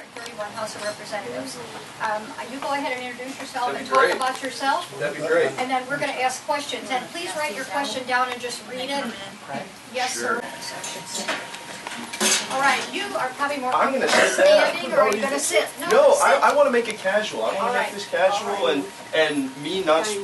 District 31 House of Representatives. Um, You go ahead and introduce yourself That'd and be talk great. about yourself, That'd be great. and then we're going to ask questions. And please write your question down and just read it. Yes, sir. All right, you are probably more I'm gonna sit down. standing, or are you going to sit? No. I, I want to make it casual. I want to make this casual and and me not s-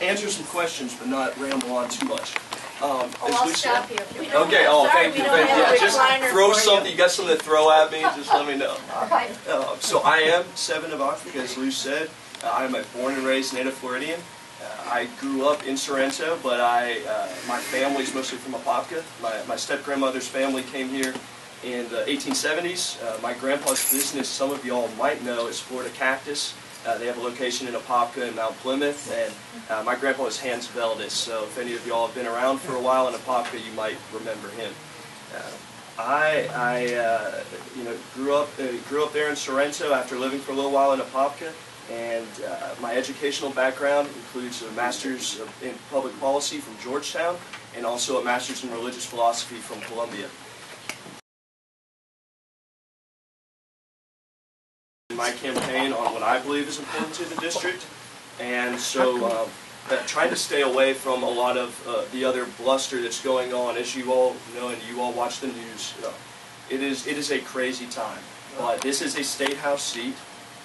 answer some questions, but not ramble on too much. Um, Oh, I'll stop you if you don't. Okay. Oh, Sorry, thank you. Yeah, just throw something. You got something to throw at me? Just let me know. Right. Uh, so I am Stevan Novakovic, as Lou said. Uh, I am a born and raised native Floridian. Uh, I grew up in Sorrento, but I uh, my family's mostly from Apopka. My, my step grandmother's family came here in the 1870s. Uh, my grandpa's business, some of y'all might know, is Florida Cactus. Uh, they have a location in Apopka and Mount Plymouth, and uh, my grandpa was Hans Veldis. So if any of y'all have been around for a while in Apopka, you might remember him. Uh, I, I uh, you know, grew up uh, grew up there in Sorrento after living for a little while in Apopka, and uh, my educational background includes a master's in public policy from Georgetown, and also a master's in religious philosophy from Columbia. My campaign on what I believe is important to the district, and so uh, trying to stay away from a lot of uh, the other bluster that's going on. As you all know, and you all watch the news, uh, it is it is a crazy time. But this is a state house seat.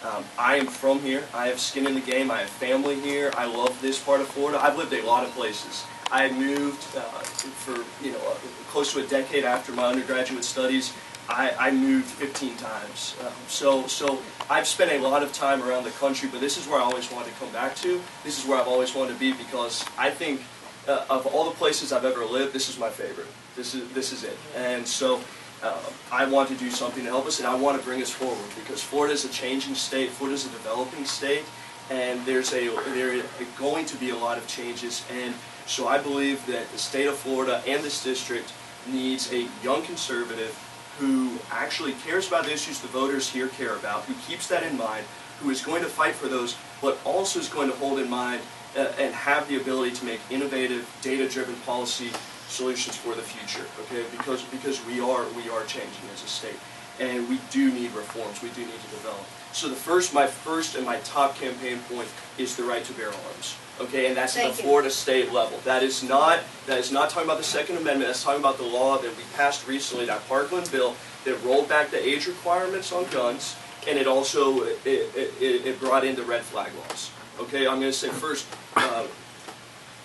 Um, I am from here. I have skin in the game. I have family here. I love this part of Florida. I've lived a lot of places. I moved uh, for you know uh, close to a decade after my undergraduate studies. I, I moved 15 times. Um, so so I've spent a lot of time around the country, but this is where I always wanted to come back to. This is where I've always wanted to be because I think uh, of all the places I've ever lived, this is my favorite. This is this is it. And so uh, I want to do something to help us, and I want to bring us forward because Florida is a changing state. Florida is a developing state, and there's a there are going to be a lot of changes. And so I believe that the state of Florida and this district needs a young conservative who actually cares about the issues the voters here care about, who keeps that in mind, who is going to fight for those, but also is going to hold in mind uh, and have the ability to make innovative, data-driven policy solutions for the future. Okay, because because we are we are changing as a state, and we do need reforms. We do need to develop. So the first, my first and my top campaign point is the right to bear arms. Okay, and that's at the you. Florida state level. That is not that is not talking about the Second Amendment. That's talking about the law that we passed recently, that Parkland bill that rolled back the age requirements on guns, and it also it, it, it, brought in the red flag laws. Okay, I'm going to say first, uh,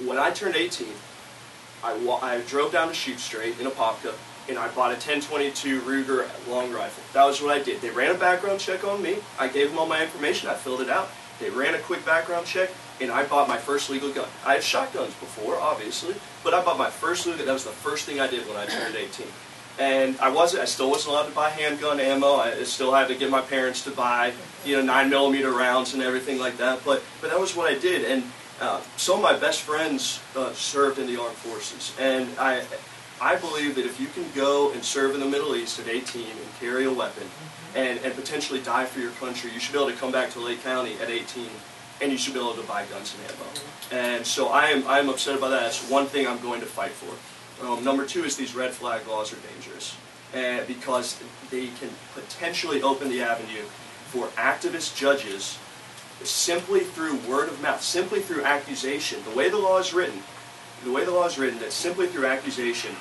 when I turned 18, I, I drove down to Sheep Street in Apopka, and I bought a 1022 Ruger long rifle. That was what I did. They ran a background check on me. I gave them all my information. I filled it out. They ran a quick background check, and I bought my first legal gun. I had shotguns before, obviously, but I bought my first legal. gun. That was the first thing I did when I turned 18. And I wasn't. I still wasn't allowed to buy handgun ammo. I still had to get my parents to buy, you know, nine millimeter rounds and everything like that. But but that was what I did. And uh, some of my best friends uh, served in the armed forces, and I I believe that if you can go and serve in the Middle East at 18 and carry a weapon and, and potentially die for your country, you should be able to come back to Lake County at 18 and you should be able to buy guns and ammo. And so I am, I am upset about that. That's one thing I'm going to fight for. Um, number two is these red flag laws are dangerous and because they can potentially open the avenue for activist judges simply through word of mouth, simply through accusation. The way the law is written, the way the law is written, that simply through accusation,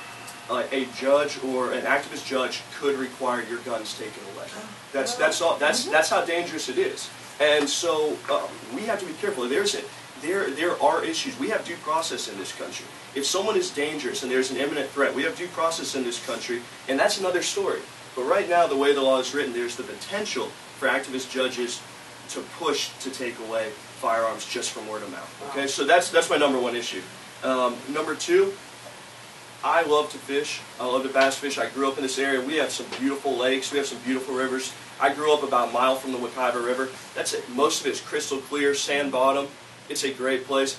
uh, a judge or an activist judge could require your guns taken away. That's that's all. That's that's how dangerous it is. And so uh, we have to be careful. There's a, there there are issues. We have due process in this country. If someone is dangerous and there's an imminent threat, we have due process in this country, and that's another story. But right now, the way the law is written, there's the potential for activist judges to push to take away firearms just from word of mouth. Okay, so that's that's my number one issue. Um, number two, I love to fish. I love to bass fish. I grew up in this area. We have some beautiful lakes. We have some beautiful rivers. I grew up about a mile from the Wekiva River. That's it. Most of it's crystal clear, sand bottom. It's a great place.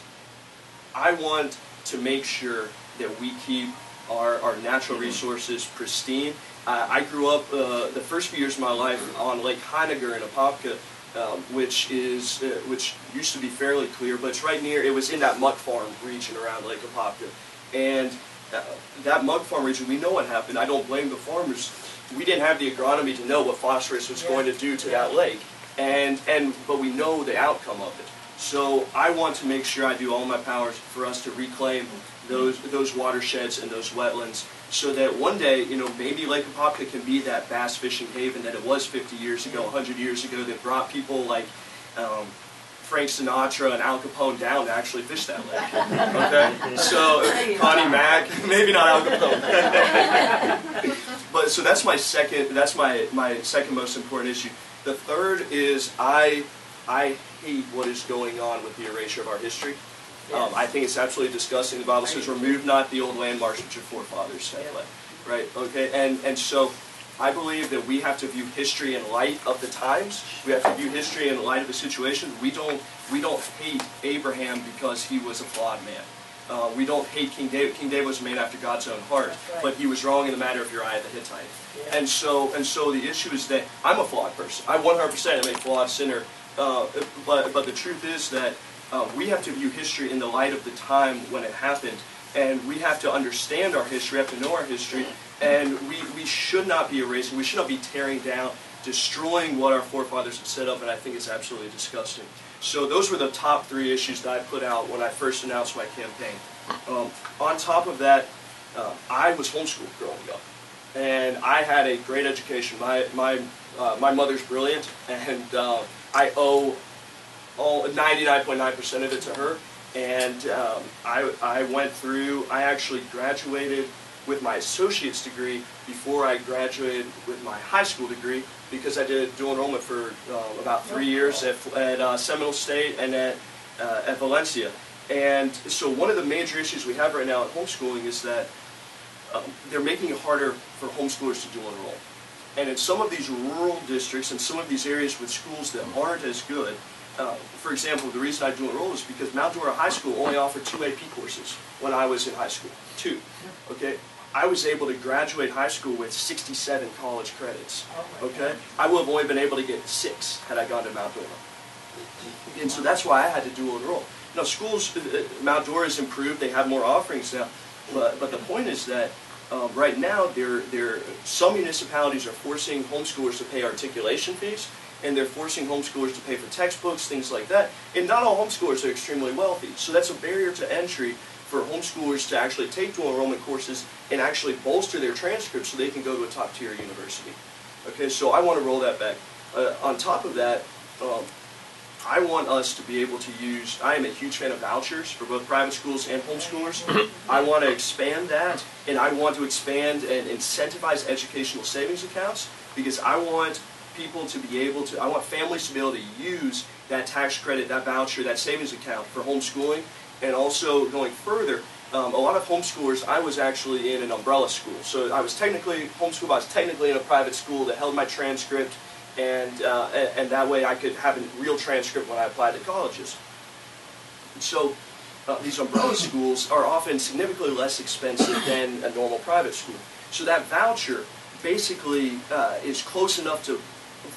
I want to make sure that we keep our, our natural resources pristine. Uh, I grew up uh, the first few years of my life on Lake Heiniger in Apopka, um, which is uh, which used to be fairly clear, but it's right near. It was in that muck farm region around Lake Apopka, and uh, that muck farm region, we know what happened. I don't blame the farmers. We didn't have the agronomy to know what phosphorus was going to do to that lake, and and but we know the outcome of it. So I want to make sure I do all my powers for us to reclaim those those watersheds and those wetlands, so that one day, you know, maybe Lake Apopka can be that bass fishing haven that it was 50 years ago, 100 years ago, that brought people like. Um, Frank Sinatra and Al Capone down to actually fish that lake. Okay, so Connie Mack, maybe not Al Capone. but so that's my second. That's my my second most important issue. The third is I I hate what is going on with the erasure of our history. Um, I think it's absolutely disgusting. The Bible says, "Remove not the old landmarks which your forefathers have left." Right? Okay, and and so I believe that we have to view history in light of the times. We have to view history in light of the situation. We don't we don't hate Abraham because he was a flawed man. Uh, we don't hate King David. King David was made after God's own heart, right. but he was wrong in the matter of Uriah the Hittite. Yeah. And so and so the issue is that I'm a flawed person. I 100% am a flawed sinner. Uh, but but the truth is that uh, we have to view history in the light of the time when it happened, and we have to understand our history. We have to know our history, and we, we should not be erasing. We should not be tearing down, destroying what our forefathers had set up. And I think it's absolutely disgusting. So those were the top three issues that I put out when I first announced my campaign. Um, on top of that, uh, I was homeschooled growing up, and I had a great education. My my uh, my mother's brilliant, and uh, I owe all 99.9% of it to her. And um, I I went through. I actually graduated with my associate's degree before I graduated with my high school degree because I did dual enrollment for um, about three years at, at uh, Seminole State and at, uh, at Valencia. And so one of the major issues we have right now at homeschooling is that um, they're making it harder for homeschoolers to dual enroll. And in some of these rural districts and some of these areas with schools that aren't as good, uh, for example, the reason I dual enroll is because Mount Dora High School only offered two AP courses when I was in high school. Two. Okay? I was able to graduate high school with 67 college credits. Oh Okay? I would have only been able to get six had I gone to Mount Dora. And so that's why I had to dual enroll. Now, schools, uh, uh, Mount Dora has improved, they have more offerings now, but, but the point is that um, right now, they're, they're, some municipalities are forcing homeschoolers to pay articulation fees, and they're forcing homeschoolers to pay for textbooks, things like that. And not all homeschoolers are extremely wealthy, so that's a barrier to entry for homeschoolers to actually take dual enrollment courses and actually bolster their transcripts so they can go to a top tier university. Okay, so I want to roll that back. Uh, on top of that, um, I want us to be able to use, I am a huge fan of vouchers for both private schools and homeschoolers. I want to expand that, and I want to expand and incentivize educational savings accounts because I want people to be able to, I want families to be able to use that tax credit, that voucher, that savings account for homeschooling. And also going further, um, a lot of homeschoolers, I was actually in an umbrella school. So I was technically homeschooled, but I was technically in a private school that held my transcript and, uh, and, that way I could have a real transcript when I applied to colleges. So uh, these umbrella schools are often significantly less expensive than a normal private school. So that voucher basically uh, is close enough to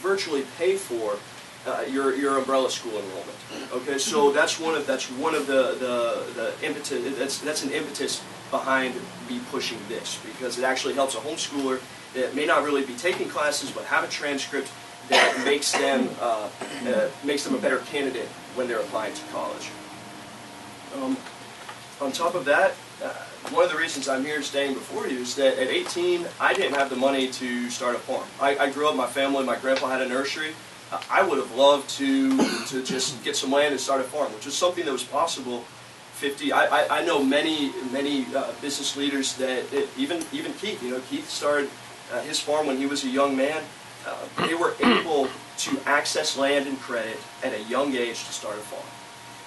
virtually pay for uh, your your umbrella school enrollment. Okay, so that's one of that's one of the the, the impetus that's that's an impetus behind me pushing this because it actually helps a homeschooler that may not really be taking classes but have a transcript that makes them uh, uh, makes them a better candidate when they're applying to college. Um, on top of that, uh, one of the reasons I'm here staying before you is that at 18, I didn't have the money to start a farm. I, I grew up, my family, my grandpa had a nursery. I would have loved to, to just get some land and start a farm, which is something that was possible 50. I, I, I know many, many uh, business leaders that, that, even, even Keith, you know, Keith started uh, his farm when he was a young man. Uh, they were able to access land and credit at a young age to start a farm.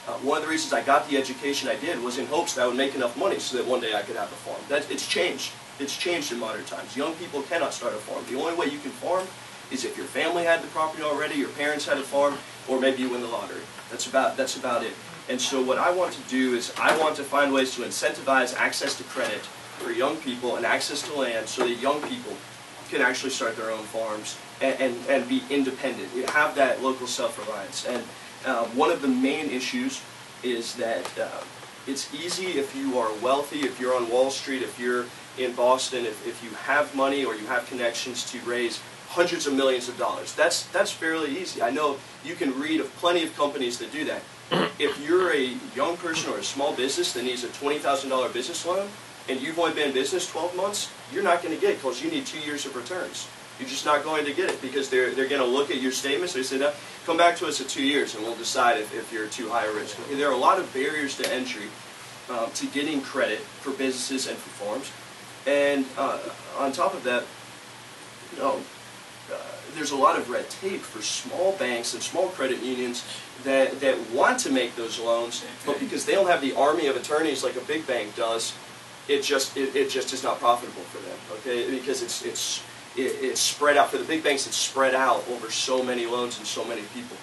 Uh, one of the reasons I got the education I did was in hopes that I would make enough money so that one day I could have a farm. That, it's changed. It's changed in modern times. Young people cannot start a farm. The only way you can farm is if your family had the property already, your parents had a farm, or maybe you win the lottery. That's about, that's about it. And so what I want to do is I want to find ways to incentivize access to credit for young people and access to land so that young people can actually start their own farms and, and, and be independent, have that local self-reliance. And uh, one of the main issues is that uh, It's easy if you are wealthy, if you're on Wall Street, if you're in Boston, if, if you have money or you have connections to raise hundreds of millions of dollars. That's, that's fairly easy. I know you can read of plenty of companies that do that. If you're a young person or a small business that needs a $20,000 business loan and you've only been in business 12 months, you're not going to get it because you need two years of returns. You're just not going to get it because they're, they're going to look at your statements. They say, no, come back to us in two years and we'll decide if, if you're too high a risk. There are a lot of barriers to entry um, to getting credit for businesses and for farms. And uh, on top of that, you know, there's a lot of red tape for small banks and small credit unions that, that want to make those loans, but because they don't have the army of attorneys like a big bank does, it just it, it just is not profitable for them. Okay, because it's it's it, it's spread out for the big banks. It's spread out over so many loans and so many people.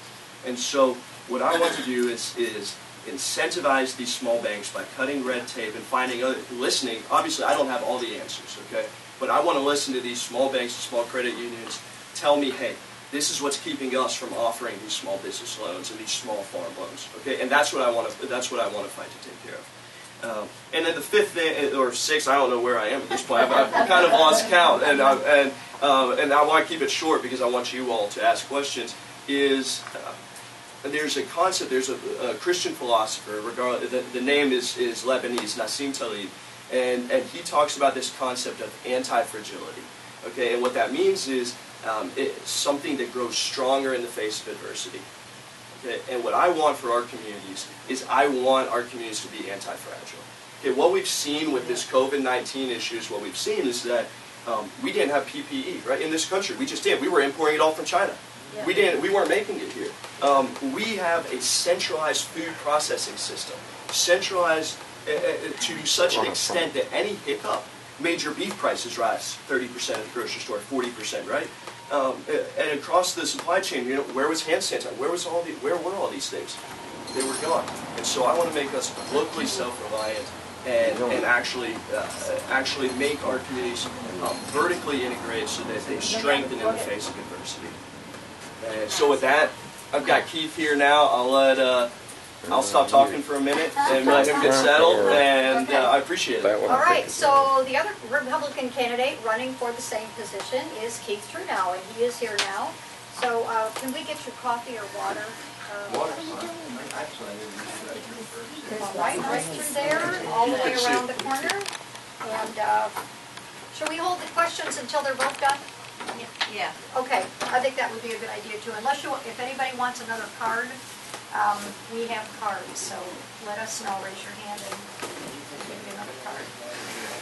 And so what I want to do is is incentivize these small banks by cutting red tape and finding other listening. Obviously, I don't have all the answers. Okay, but I want to listen to these small banks and small credit unions tell me, hey, this is what's keeping us from offering these small business loans and these small farm loans. Okay, and that's what I want to that's what I want to fight to take care of. Um, and then the fifth thing, or sixth, I don't know where I am at this point. I've, I've kind of lost count, and I, and um, and I want to keep it short because I want you all to ask questions. Is uh, there's a concept, there's a, a Christian philosopher, regard, the, the name is, is Lebanese, Nassim Taleb, and, and he talks about this concept of anti-fragility. Okay, and what that means is um, it's something that grows stronger in the face of adversity. Okay, and what I want for our communities is I want our communities to be anti-fragile. Okay, what we've seen with this COVID-19 issues, what we've seen is that um, we didn't have PPE, right? In this country, we just did. We were importing it all from China. We didn't. We weren't making it here. Um, we have a centralized food processing system, centralized uh, uh, to such an extent that any hiccup, major beef prices rise 30% at the grocery store, 40%, right? Um, and across the supply chain, you know, where was hand sanitizer? Where was all the? Where were all these things? They were gone. And so I want to make us locally self-reliant and, and actually uh, actually make our communities um, vertically integrated so that they strengthen in the face of adversity. And so with that, I've got Keith here now. I'll let uh, I'll stop talking for a minute and let him get settled. And uh, I appreciate it. All right, so the other Republican candidate running for the same position is Keith Truenow, and he is here now. So uh, can we get your coffee or water? Uh, Water. All right, right through there, all the way around the corner. And uh, shall we hold the questions until they're both done? Yeah. Okay, I think that would be a good idea too, unless you, if anybody wants another card, um, we have cards, so let us know, raise your hand and we'll give you another card.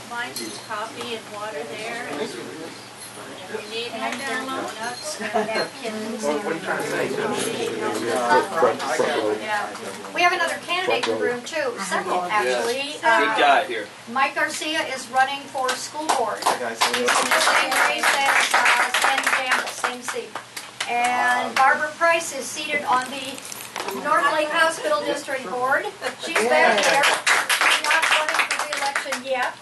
Mine's just coffee and water there. You need And then donuts and napkins. What are you trying to say? Yeah. We have another candidate in the room too, several actually. Good Uh, guy here. Mike Garcia is running for school board. He's in the same race as uh, Sandy Campbell, same seat. And Barbara Price is seated on the North Lake Hospital District Board. She's back there. She's not running for re-election yet.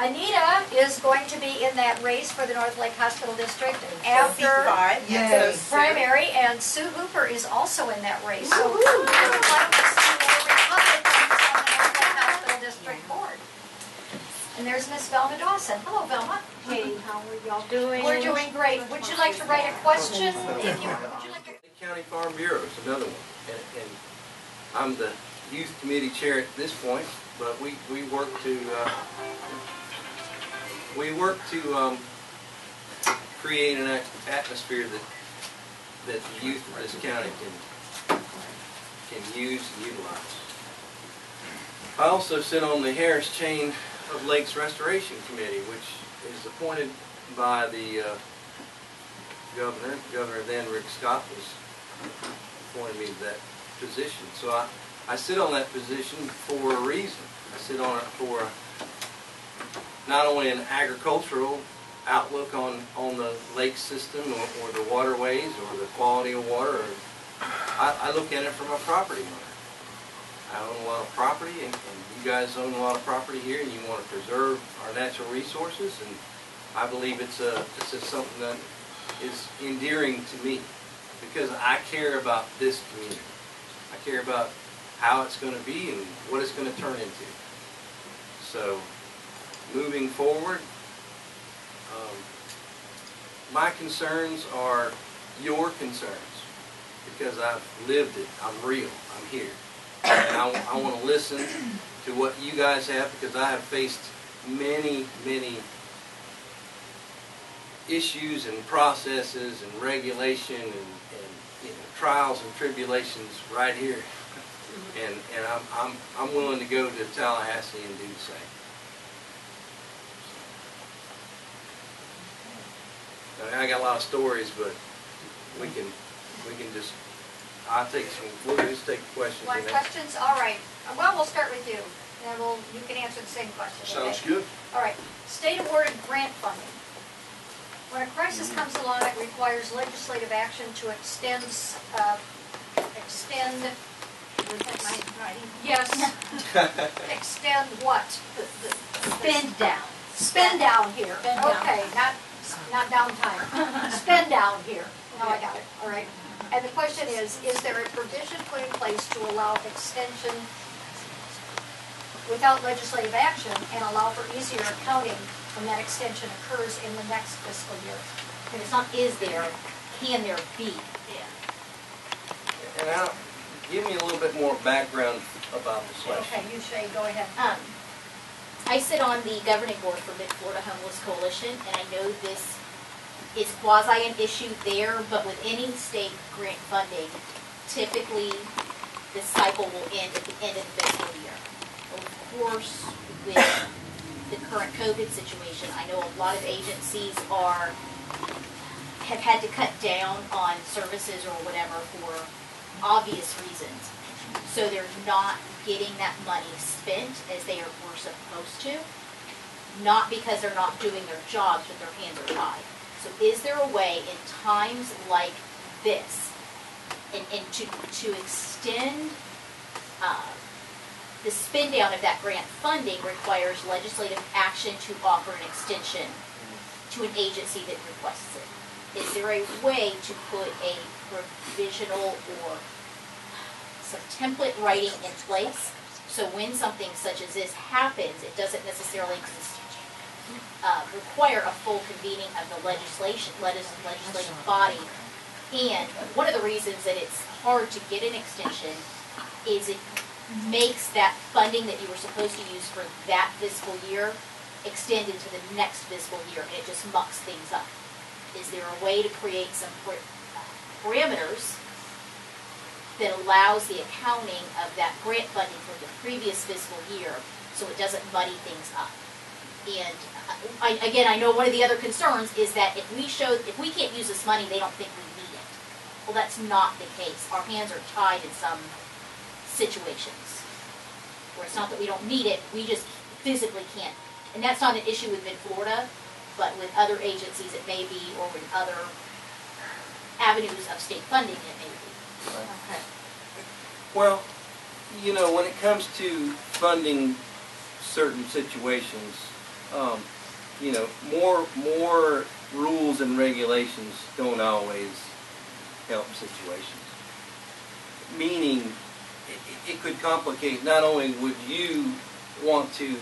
Anita is going to be in that race for the North Lake Hospital District after the primary, and Sue Hooper is also in that race. So we're one of the two Republicans on the North Lake Hospital District Board. And there's Miss Velma Dawson. Hello, Velma. Hey, how are y'all doing? We're doing great. Would you like to write a question? If you, would you like to? County Farm Bureau is another one. And, and I'm the youth committee chair at this point, but we, we work to, uh, we work to, um, create an atmosphere that, that the youth of this county can, can use and utilize. I also sit on the Harris Chain of Lakes Restoration Committee, which is appointed by the, uh, governor. Governor then Rick Scott was appointed me to that position. So I, I sit on that position for a reason. I sit on it for not only an agricultural outlook on, on the lake system or, or the waterways or the quality of water. Or, I, I look at it from a property owner. I own a lot of property and, and you guys own a lot of property here and you want to preserve our natural resources and I believe it's a, it's something that is endearing to me because I care about this community. I care about how it's gonna be and what it's gonna turn into. So, moving forward, um, my concerns are your concerns because I've lived it. I'm real. I'm here. And I, I want to listen to what you guys have because I have faced many, many issues and processes and regulation and, and you know, trials and tribulations right here. Mm-hmm. And, and I'm, I'm, I'm willing to go to Tallahassee and do the same. I mean, I got a lot of stories, but we can, we can just, I'll take some, we'll just take questions. Want questions? All right. Well, we'll start with you. and Then we'll, you can answer the same question. okay? Sounds good. All right. State awarded grant funding. When a crisis comes along, it requires legislative action to extend, uh, extend, yes, extend what? Spend down. Spend down here. Spend down. Okay, not, not downtime. Spend down here. No, I got it, all right. And the question is, is there a provision put in place to allow extension without legislative action and allow for easier accounting when that extension occurs in the next fiscal year? And it's not is there, can there be? Yeah. And now, give me a little bit more background about this Okay, you Shay, go ahead. Um, I sit on the governing board for Mid-Florida Homeless Coalition, and I know this is quasi an issue there, but with any state grant funding, typically, the cycle will end at the end of the fiscal year. Of course, with the current COVID situation, I know a lot of agencies are, have had to cut down on services or whatever for obvious reasons. So they're not getting that money spent as they are, were supposed to. Not because they're not doing their jobs, but their hands are tied. So is there a way in times like this, and, and to, to extend, uh, the spin down of that grant funding requires legislative action to offer an extension to an agency that requests it. Is there a way to put a provisional or some template writing in place, so when something such as this happens, it doesn't necessarily uh, require a full convening of the legislation, legis- legislative body. And one of the reasons that it's hard to get an extension is it makes that funding that you were supposed to use for that fiscal year extend into the next fiscal year, and it just mucks things up. Is there a way to create some parameters that allows the accounting of that grant funding from the previous fiscal year so it doesn't muddy things up. And uh, I, again, I know one of the other concerns is that if we show, if we can't use this money, they don't think we need it. Well, that's not the case. Our hands are tied in some situations. Where it's not that we don't need it, we just physically can't. And that's not an issue with Mid-Florida, but with other agencies it may be, or with other avenues of state funding it may be. Okay. Well, you know, when it comes to funding certain situations, um, you know, more, more rules and regulations don't always help situations. Meaning, it, could complicate, not only would you want to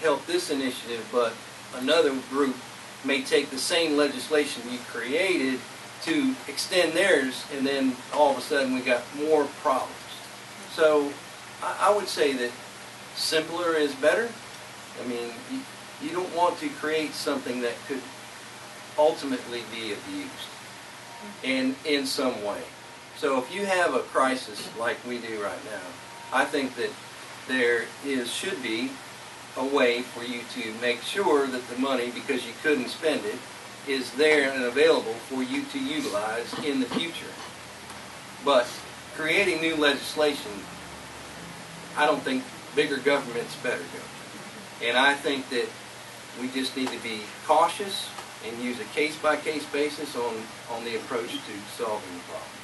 help this initiative, but another group may take the same legislation you created to extend theirs, and then all of a sudden we got more problems. So I, would say that simpler is better. I mean, you, you don't want to create something that could ultimately be abused mm-hmm. in, in some way. So if you have a crisis like we do right now, I think that there is, should be a way for you to make sure that the money, because you couldn't spend it, is there and available for you to utilize in the future. But creating new legislation, I don't think bigger government's better government. And I think that we just need to be cautious and use a case-by-case basis on, on the approach to solving the problem.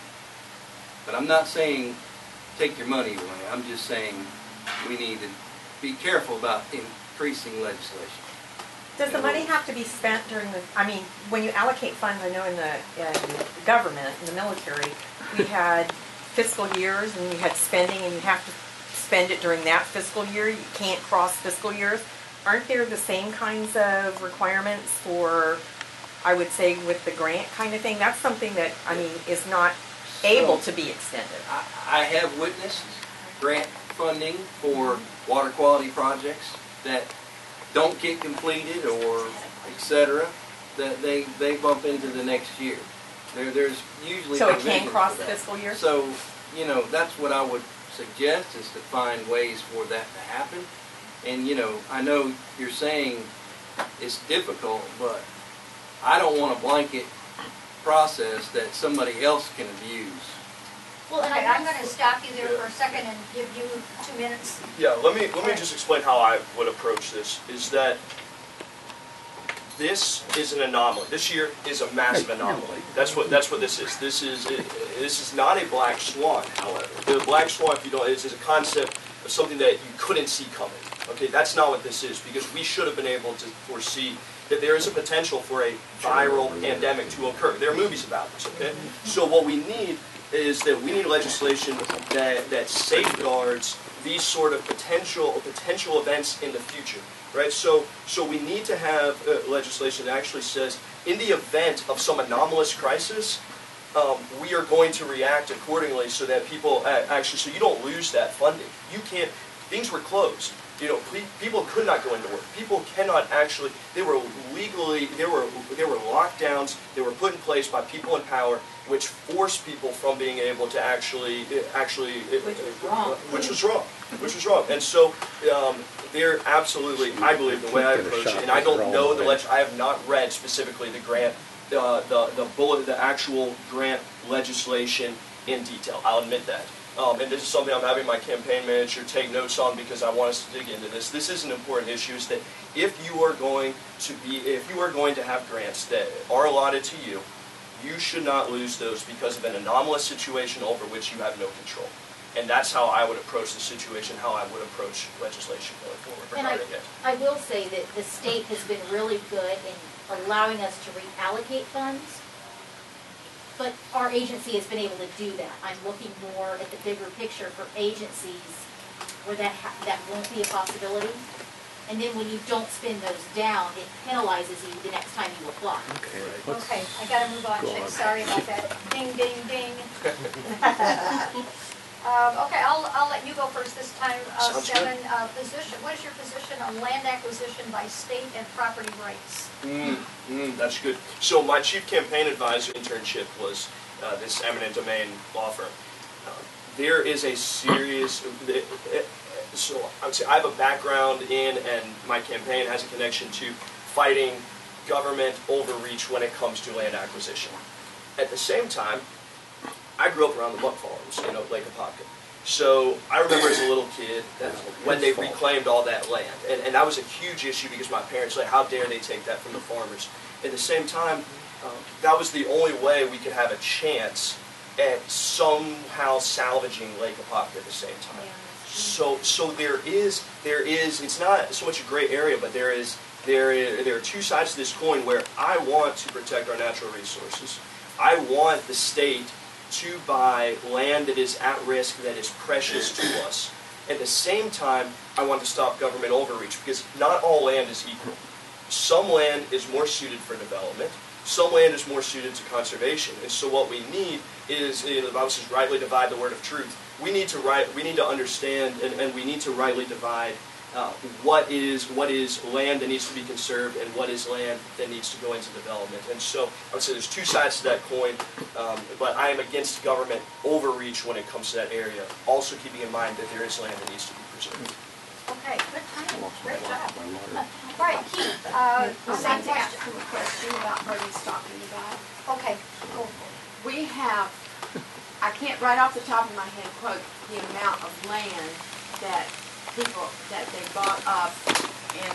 But I'm not saying take your money away. I'm just saying we need to be careful about increasing legislation. Does the money have to be spent during the, I mean, when you allocate funds, I know in the, in the government, in the military, we had fiscal years and you had spending and you have to spend it during that fiscal year, you can't cross fiscal years. Aren't there the same kinds of requirements for, I would say, with the grant kind of thing? That's something that, I mean, is not able to be extended. I, I have witnessed grant funding for water quality projects that don't get completed or etc. that they, they bump into the next year. There, there's usually So it can cross fiscal year? So, you know, that's what I would suggest is to find ways for that to happen. And, you know, I know you're saying it's difficult, but I don't want a blanket process that somebody else can abuse. Well, and Okay, I I'm gonna stop you there for a second and give you two minutes. Yeah, let me, let me just explain how I would approach this, is that this is an anomaly. This year is a massive anomaly. That's what, that's what this is. This is, this is not a black swan, however. The black swan, if you don't, is, is a concept of something that you couldn't see coming. Okay, that's not what this is, because we should have been able to foresee that there is a potential for a viral pandemic to occur. There are movies about this, okay? So what we need is that we need legislation that, that safeguards these sort of potential potential events in the future, right? So so we need to have uh, legislation that actually says, in the event of some anomalous crisis, um, we are going to react accordingly so that people actually so you don't lose that funding. You can't. Things were closed. You know, people could not go into work. People cannot actually. They were legally. There were there were lockdowns. They were put in place by people in power, which forced people from being able to actually actually. Which was wrong. Which was wrong. Which was wrong. And so um, they're absolutely. I believe the way I approach it, and I don't know the leg. I have not read specifically the grant, uh, the the bullet, the actual grant legislation in detail. I'll admit that. Um, and this is something I'm having my campaign manager take notes on because I want us to dig into this. This is an important issue. Is that if you are going to be, if you are going to have grants that are allotted to you, you should not lose those because of an anomalous situation over which you have no control. And that's how I would approach the situation, how I would approach legislation going forward And I. I will say that the state has been really good in allowing us to reallocate funds, but our agency has been able to do that. I'm looking more at the bigger picture for agencies where that, ha- that won't be a possibility. And then when you don't spend those down, it penalizes you the next time you apply. Okay, I gotta move on, Chick, sorry about that. Ding, ding, ding. Um, okay, I'll, I'll let you go first this time. Uh, Sounds good. Stevan, uh, position, what is your position on land acquisition by state and property rights? Mm, mm, that's good. So my chief campaign advisor internship was uh, this eminent domain law firm. Uh, there is a serious. So I would say I have a background in, and my campaign has a connection to fighting government overreach when it comes to land acquisition. At the same time, I grew up around the muck farms in Lake Apopka. So I remember as a little kid that when they reclaimed all that land, and, and that was a huge issue because my parents like, how dare they take that from the farmers? At the same time, um, that was the only way we could have a chance at somehow salvaging Lake Apopka at the same time. So, so there is, there is. It's not so much a gray area, but there is, there, is, there are two sides to this coin where I want to protect our natural resources. I want the state to buy land that is at risk, that is precious to us. At the same time, I want to stop government overreach because not all land is equal. Some land is more suited for development. Some land is more suited to conservation. And so what we need is, you know, the Bible says, rightly divide the word of truth. We need to right, we need to understand, and, and we need to rightly divide uh, what is what is land that needs to be conserved and what is land that needs to go into development. And so I would say there's two sides to that coin, um, but I am against government overreach when it comes to that area. Also keeping in mind that there is land that needs to be preserved. Okay, good timing, great job. All right, Keith, uh, I'd same like to ask question. a question about what he's talking about. Okay, go. We have, I can't right off the top of my head quote the amount of land that people, that they bought up and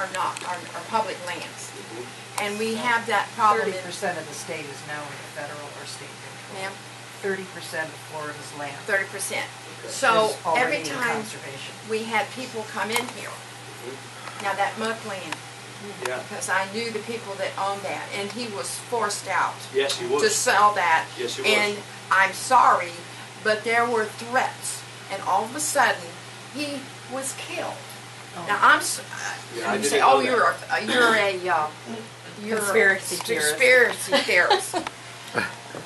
are not, are, are public lands. Mm-hmm. And we have that problem Thirty in, percent of the state is now in federal or state control. ma'am, Thirty percent of Florida's land thirty percent. So is already every in time conservation. we had people come in here, mm-hmm. now that muck land, Yeah. because I knew the people that owned that, and he was forced out. Yes, he was to was. sell that. Yes, he was. And I'm sorry, but there were threats, and all of a sudden, he was killed. Now I'm. s- Yeah, I you say, didn't oh, know you're a, you're a, uh, you're Conspiracy a theorist. conspiracy theorist,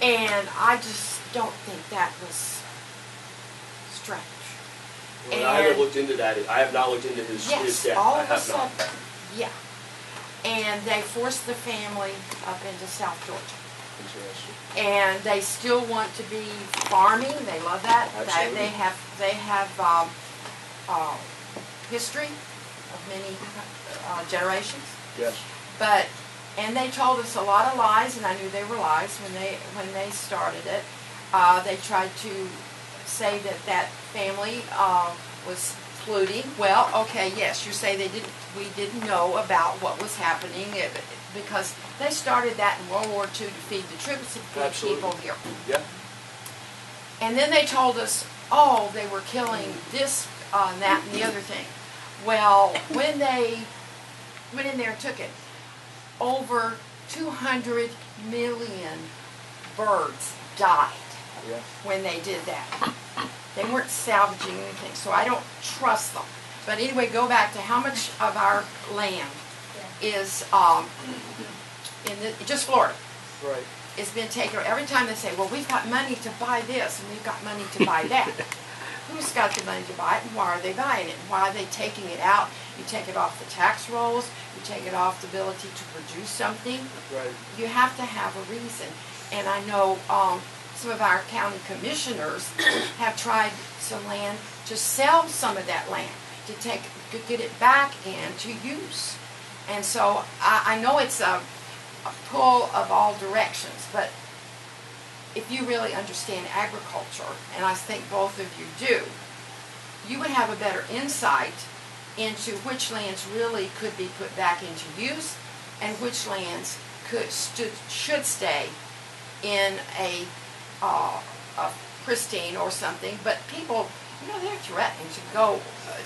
and I just don't think that was strange. Well, I haven't And- looked into that. I have not looked into his, his Yes, death. all I of a have not. sudden, yeah. And they forced the family up into South Georgia. Interesting. And they still want to be farming, they love that. They- Absolutely. They have, they have, um, uh, history of many, uh, generations. Yes. But, and they told us a lot of lies, and I knew they were lies when they, when they started it. Uh, they tried to say that that family, uh, was polluting. Well, okay, yes, you say they didn't, we didn't know about what was happening, eh, because they started that in World War II to feed the troops and feed Absolutely. people here. Yeah. And then they told us, oh, they were killing this, and that, and the other thing. Well, when they went in there and took it, over 200 million birds died Yeah. when they did that. They weren't salvaging anything, so I don't trust them. But anyway, go back to how much of our land is, um, in the, just Florida, Right. has been taken, every time they say, well, we've got money to buy this and we've got money to buy that. Who's got the money to buy it and why are they buying it? And why are they taking it out? You take it off the tax rolls, you take it off the ability to produce something. Right. You have to have a reason. And I know, um, some of our county commissioners have tried some land to sell some of that land, to take, to get it back and to use. And so I, I know it's a, a pull of all directions, but if you really understand agriculture, and I think both of you do, you would have a better insight into which lands really could be put back into use and which lands could, should stay in a, uh, a pristine or something. But people, you know, they're threatening to go,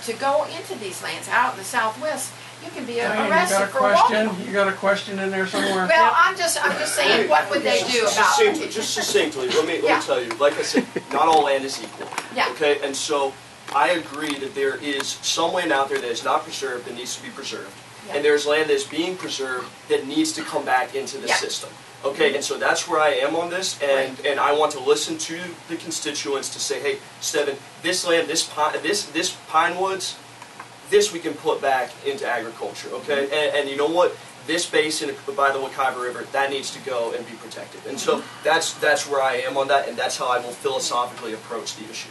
to go into these lands out in the southwest. You can be Diane, you arrested got a for walking. question? You got a question in there somewhere? Well, I'm just, I'm just saying, what would they do Just about succinctly, it? just succinctly, let me, let Yeah. me tell you, like I said, not all land is equal. Yeah. Okay, and so I agree that there is some land out there that is not preserved that needs to be preserved. Yeah. And there's land that's being preserved that needs to come back into the Yeah. system. Okay, and so that's where I am on this, and, and I want to listen to the constituents to say, hey, Stevan, this land, this pine, this, this pine woods, this we can put back into agriculture, okay? Mm-hmm. And, and you know what? This basin by the Wekiva River, that needs to go and be protected. And so that's, that's where I am on that, and that's how I will philosophically approach the issue.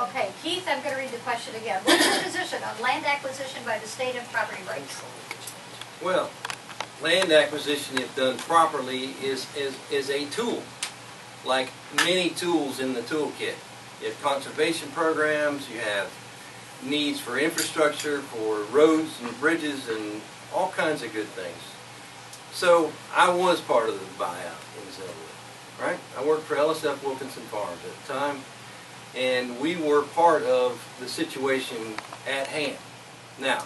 Okay, Keith, I'm gonna read the question again. What's your position on land acquisition by the state and property rights? Well, land acquisition, if done properly, is, is, is a tool, like many tools in the toolkit. You have conservation programs, you have needs for infrastructure, for roads and bridges and all kinds of good things. So I was part of the buyout in Zellwood, right? I worked for LSF Wilkinson Farms at the time, and we were part of the situation at hand. Now,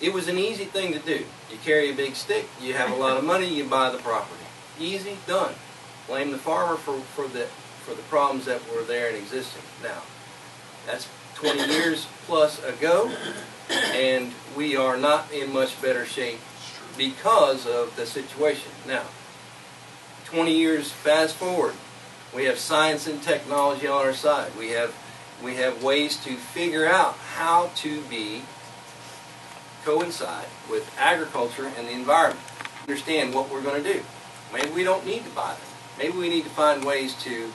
it was an easy thing to do. You carry a big stick, you have a lot of money, you buy the property. Easy, done. Blame the farmer for, for the for the problems that were there and existing. Now, that's 20 years plus ago, and we are not in much better shape because of the situation. Now, 20 years fast forward, we have science and technology on our side. We have we have ways to figure out how to be coincide with agriculture and the environment. Understand what we're going to do. Maybe we don't need to buy them. Maybe we need to find ways to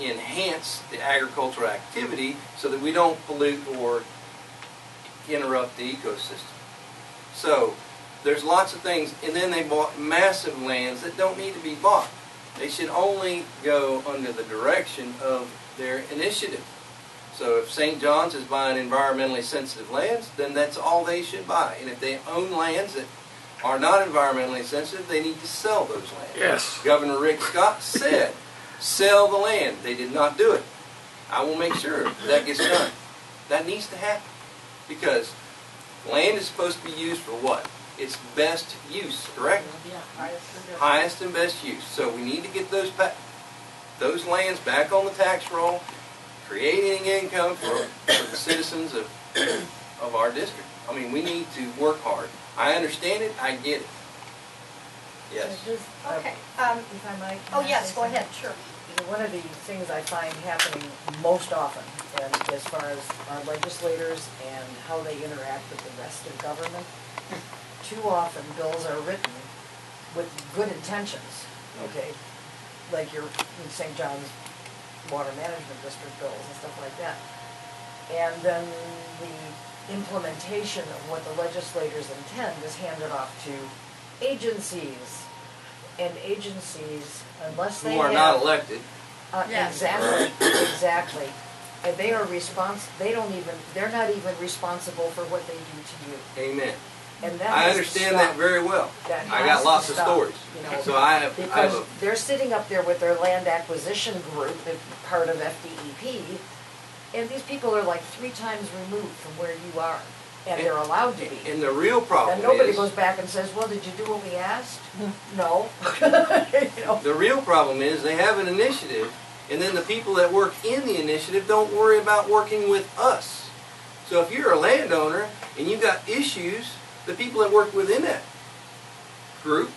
enhance the agricultural activity so that we don't pollute or interrupt the ecosystem. So there's lots of things, and then they bought massive lands that don't need to be bought. They should only go under the direction of their initiative. So if St. John's is buying environmentally sensitive lands, then that's all they should buy. And if they own lands that are not environmentally sensitive, they need to sell those lands. Yes. Governor Rick Scott said, sell the land. They did not do it. I will make sure that gets done. That needs to happen because land is supposed to be used for what? Its best use, correct? Yeah, Highest and best use. So we need to get those pa- those lands back on the tax roll, creating income for, for the citizens of, of our district. I mean, we need to work hard. I understand it, I get it. Yes. Just, uh, Okay, um, If I might. oh yes, go ahead, sure. One of the things I find happening most often, and as far as our legislators and how they interact with the rest of government, too often bills are written with good intentions, okay? Like your, St. John's Water Management District bills and stuff like that. And then the implementation of what the legislators intend is handed off to agencies. And agencies, unless they Who have. are not elected. Uh, Yes. exactly, exactly. And they are respons, they don't even, they're not even responsible for what they do to you. Amen. And that I has to understand stop. that very well. That I has got to lots of stop, stories. you know, So I have, I have Because a they're sitting up there with their land acquisition group, that's part of FDEP, and these people are like three times removed from where you are, and they're allowed to be. And the real problem And nobody is, goes back and says, well, did you do what we asked? No. You know, the real problem is they have an initiative, and then the people that work in the initiative don't worry about working with us. So if you're a landowner and you've got issues, the people that work within that group,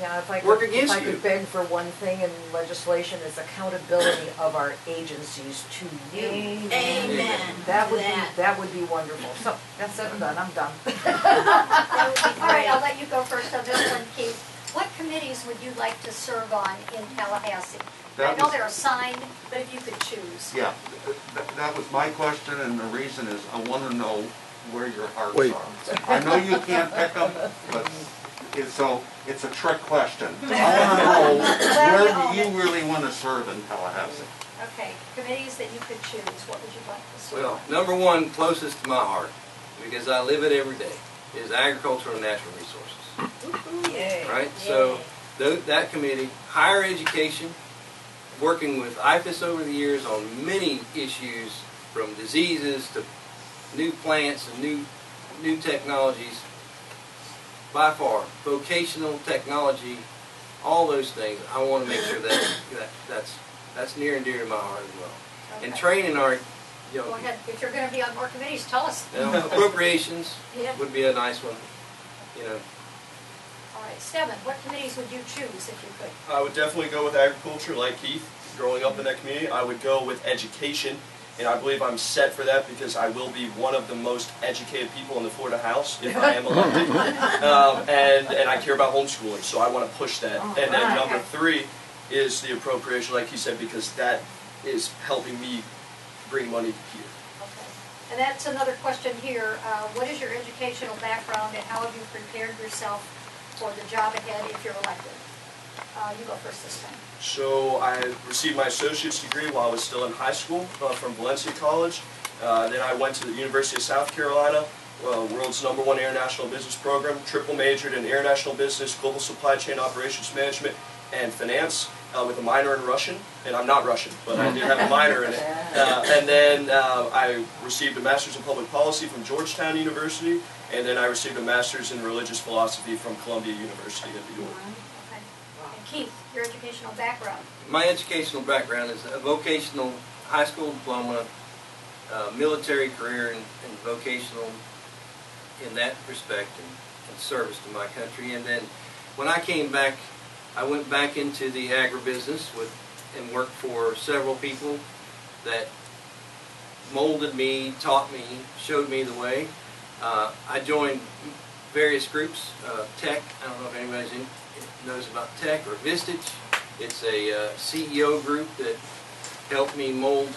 Yeah, if I work could, if against I you. could beg for one thing in legislation, is accountability of our agencies to you. Amen. That would be, That. that would be wonderful. So, that's it, I'm done, I'm done. That would be All right, I'll let you go first on this one, Keith. What committees would you like to serve on in Tallahassee? I That know was- they're assigned, but if you could choose. Yeah, th- th- that was my question, and the reason is I want to know where your hearts Wait. are. I know you can't pick them, but it's, so, it's a trick question. I want to know, where do you really want to serve in Tallahassee? Okay, committees that you could choose, what would you like to serve well, number one, closest to my heart, because I live it every day, is agriculture and natural resources. Yay. right? So tho- that committee, higher education, working with IFAS over the years on many issues from diseases to new plants and new new technologies. By far, vocational technology, all those things. I want to make sure that, that that's that's near and dear to my heart as well. And training our, you Go know, ahead, if you're gonna be on more committees, tell us. you know, appropriations Yeah. would be a nice one. You know, All right, Stevan, what committees would you choose if you could? I would definitely go with agriculture, like Keith. Growing up in that community, I would go with education, and I believe I'm set for that because I will be one of the most educated people in the Florida House if I am elected. um, and and I care about homeschooling, so I want to push that. And then Alright. number three is the appropriation, like you said, because that is helping me bring money here. Okay. And that's another question here. Uh, What is your educational background and how have you prepared yourself for the job ahead if you're elected? Uh, You go first this time. So I received my associate's degree while I was still in high school uh, from Valencia College. Uh, then I went to the University of South Carolina, uh, world's number one international business program, triple majored in international business, global supply chain operations management, and finance uh, with a minor in Russian. And I'm not Russian, but I did have a minor in it. Uh, and then uh, I received a master's in public policy from Georgetown University, and then I received a master's in religious philosophy from Columbia University in New York. Keith, your educational background? My educational background is a vocational high school diploma, uh, military career and, and vocational in that respect and, and service to my country. And then when I came back, I went back into the agribusiness with and worked for several people that molded me, taught me, showed me the way. Uh, I joined various groups, uh, TEC, I don't know if anybody knows about TEC or Vistage. It's a uh, CEO group that helped me mold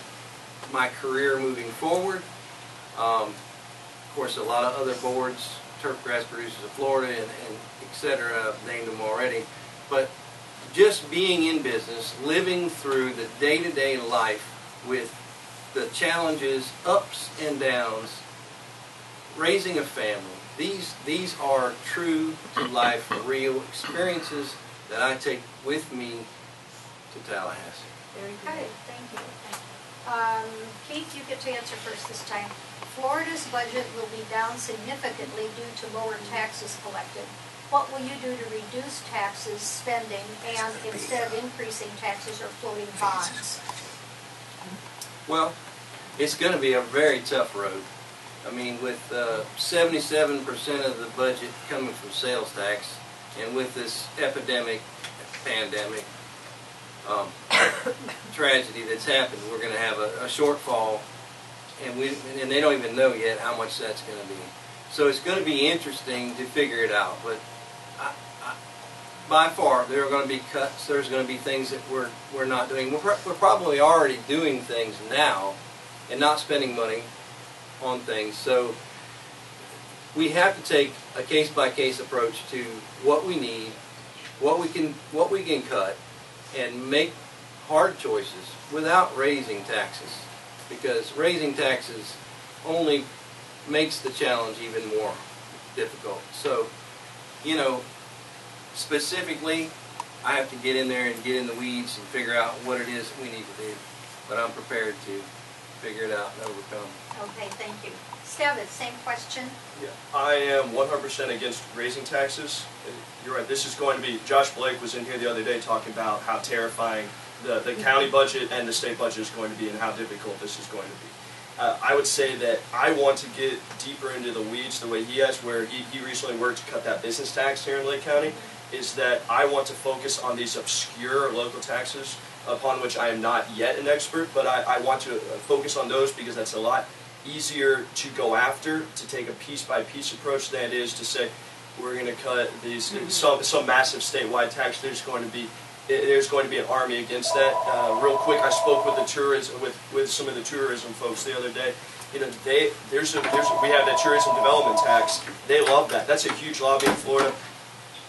my career moving forward. Um, of course, a lot of other boards, Turfgrass Producers of Florida and, and et cetera, I've named them already. But just being in business, living through the day-to-day life with the challenges, ups and downs, raising a family. These, these are true to life, real experiences that I take with me to Tallahassee. Very good, thank you. Um, Keith, you get to answer first this time. Florida's budget will be down significantly due to lower taxes collected. what will you do to reduce taxes spending and instead of increasing taxes or floating bonds? Well, it's gonna be a very tough road. I mean, with uh, seventy-seven percent of the budget coming from sales tax, and with this epidemic, pandemic, um, tragedy that's happened, we're gonna have a, a shortfall, and we, and they don't even know yet how much that's gonna be. So it's gonna be interesting to figure it out, but I, I, by far, there are gonna be cuts, there's gonna be things that we're, we're not doing. We're, we're probably already doing things now and not spending money on things. So we have to take a case by case approach to what we need, what we can what we can cut, and make hard choices without raising taxes. Because raising taxes only makes the challenge even more difficult. So, you know, specifically, I have to get in there and get in the weeds and figure out what it is that we need to do. But I'm prepared to figure it out and overcome. Okay, thank you. Stebbins, same question. Yeah, I am 100% against raising taxes. You're right, this is going to be, Josh Blake was in here the other day talking about how terrifying the, the county budget and the state budget is going to be and how difficult this is going to be. Uh, I would say that I want to get deeper into the weeds the way he has, where he, he recently worked to cut that business tax here in Lake County, is that I want to focus on these obscure local taxes upon which I am not yet an expert, but I, I want to focus on those because that's a lot easier to go after, to take a piece by piece approach than it is to say, we're going to cut these, some, some massive statewide tax, there's going to be, there's going to be an army against that. Uh, real quick, I spoke with the tourism, with, with some of the tourism folks the other day. You know, they, there's a, there's a, we have that tourism development tax. They love that. That's a huge lobby in Florida.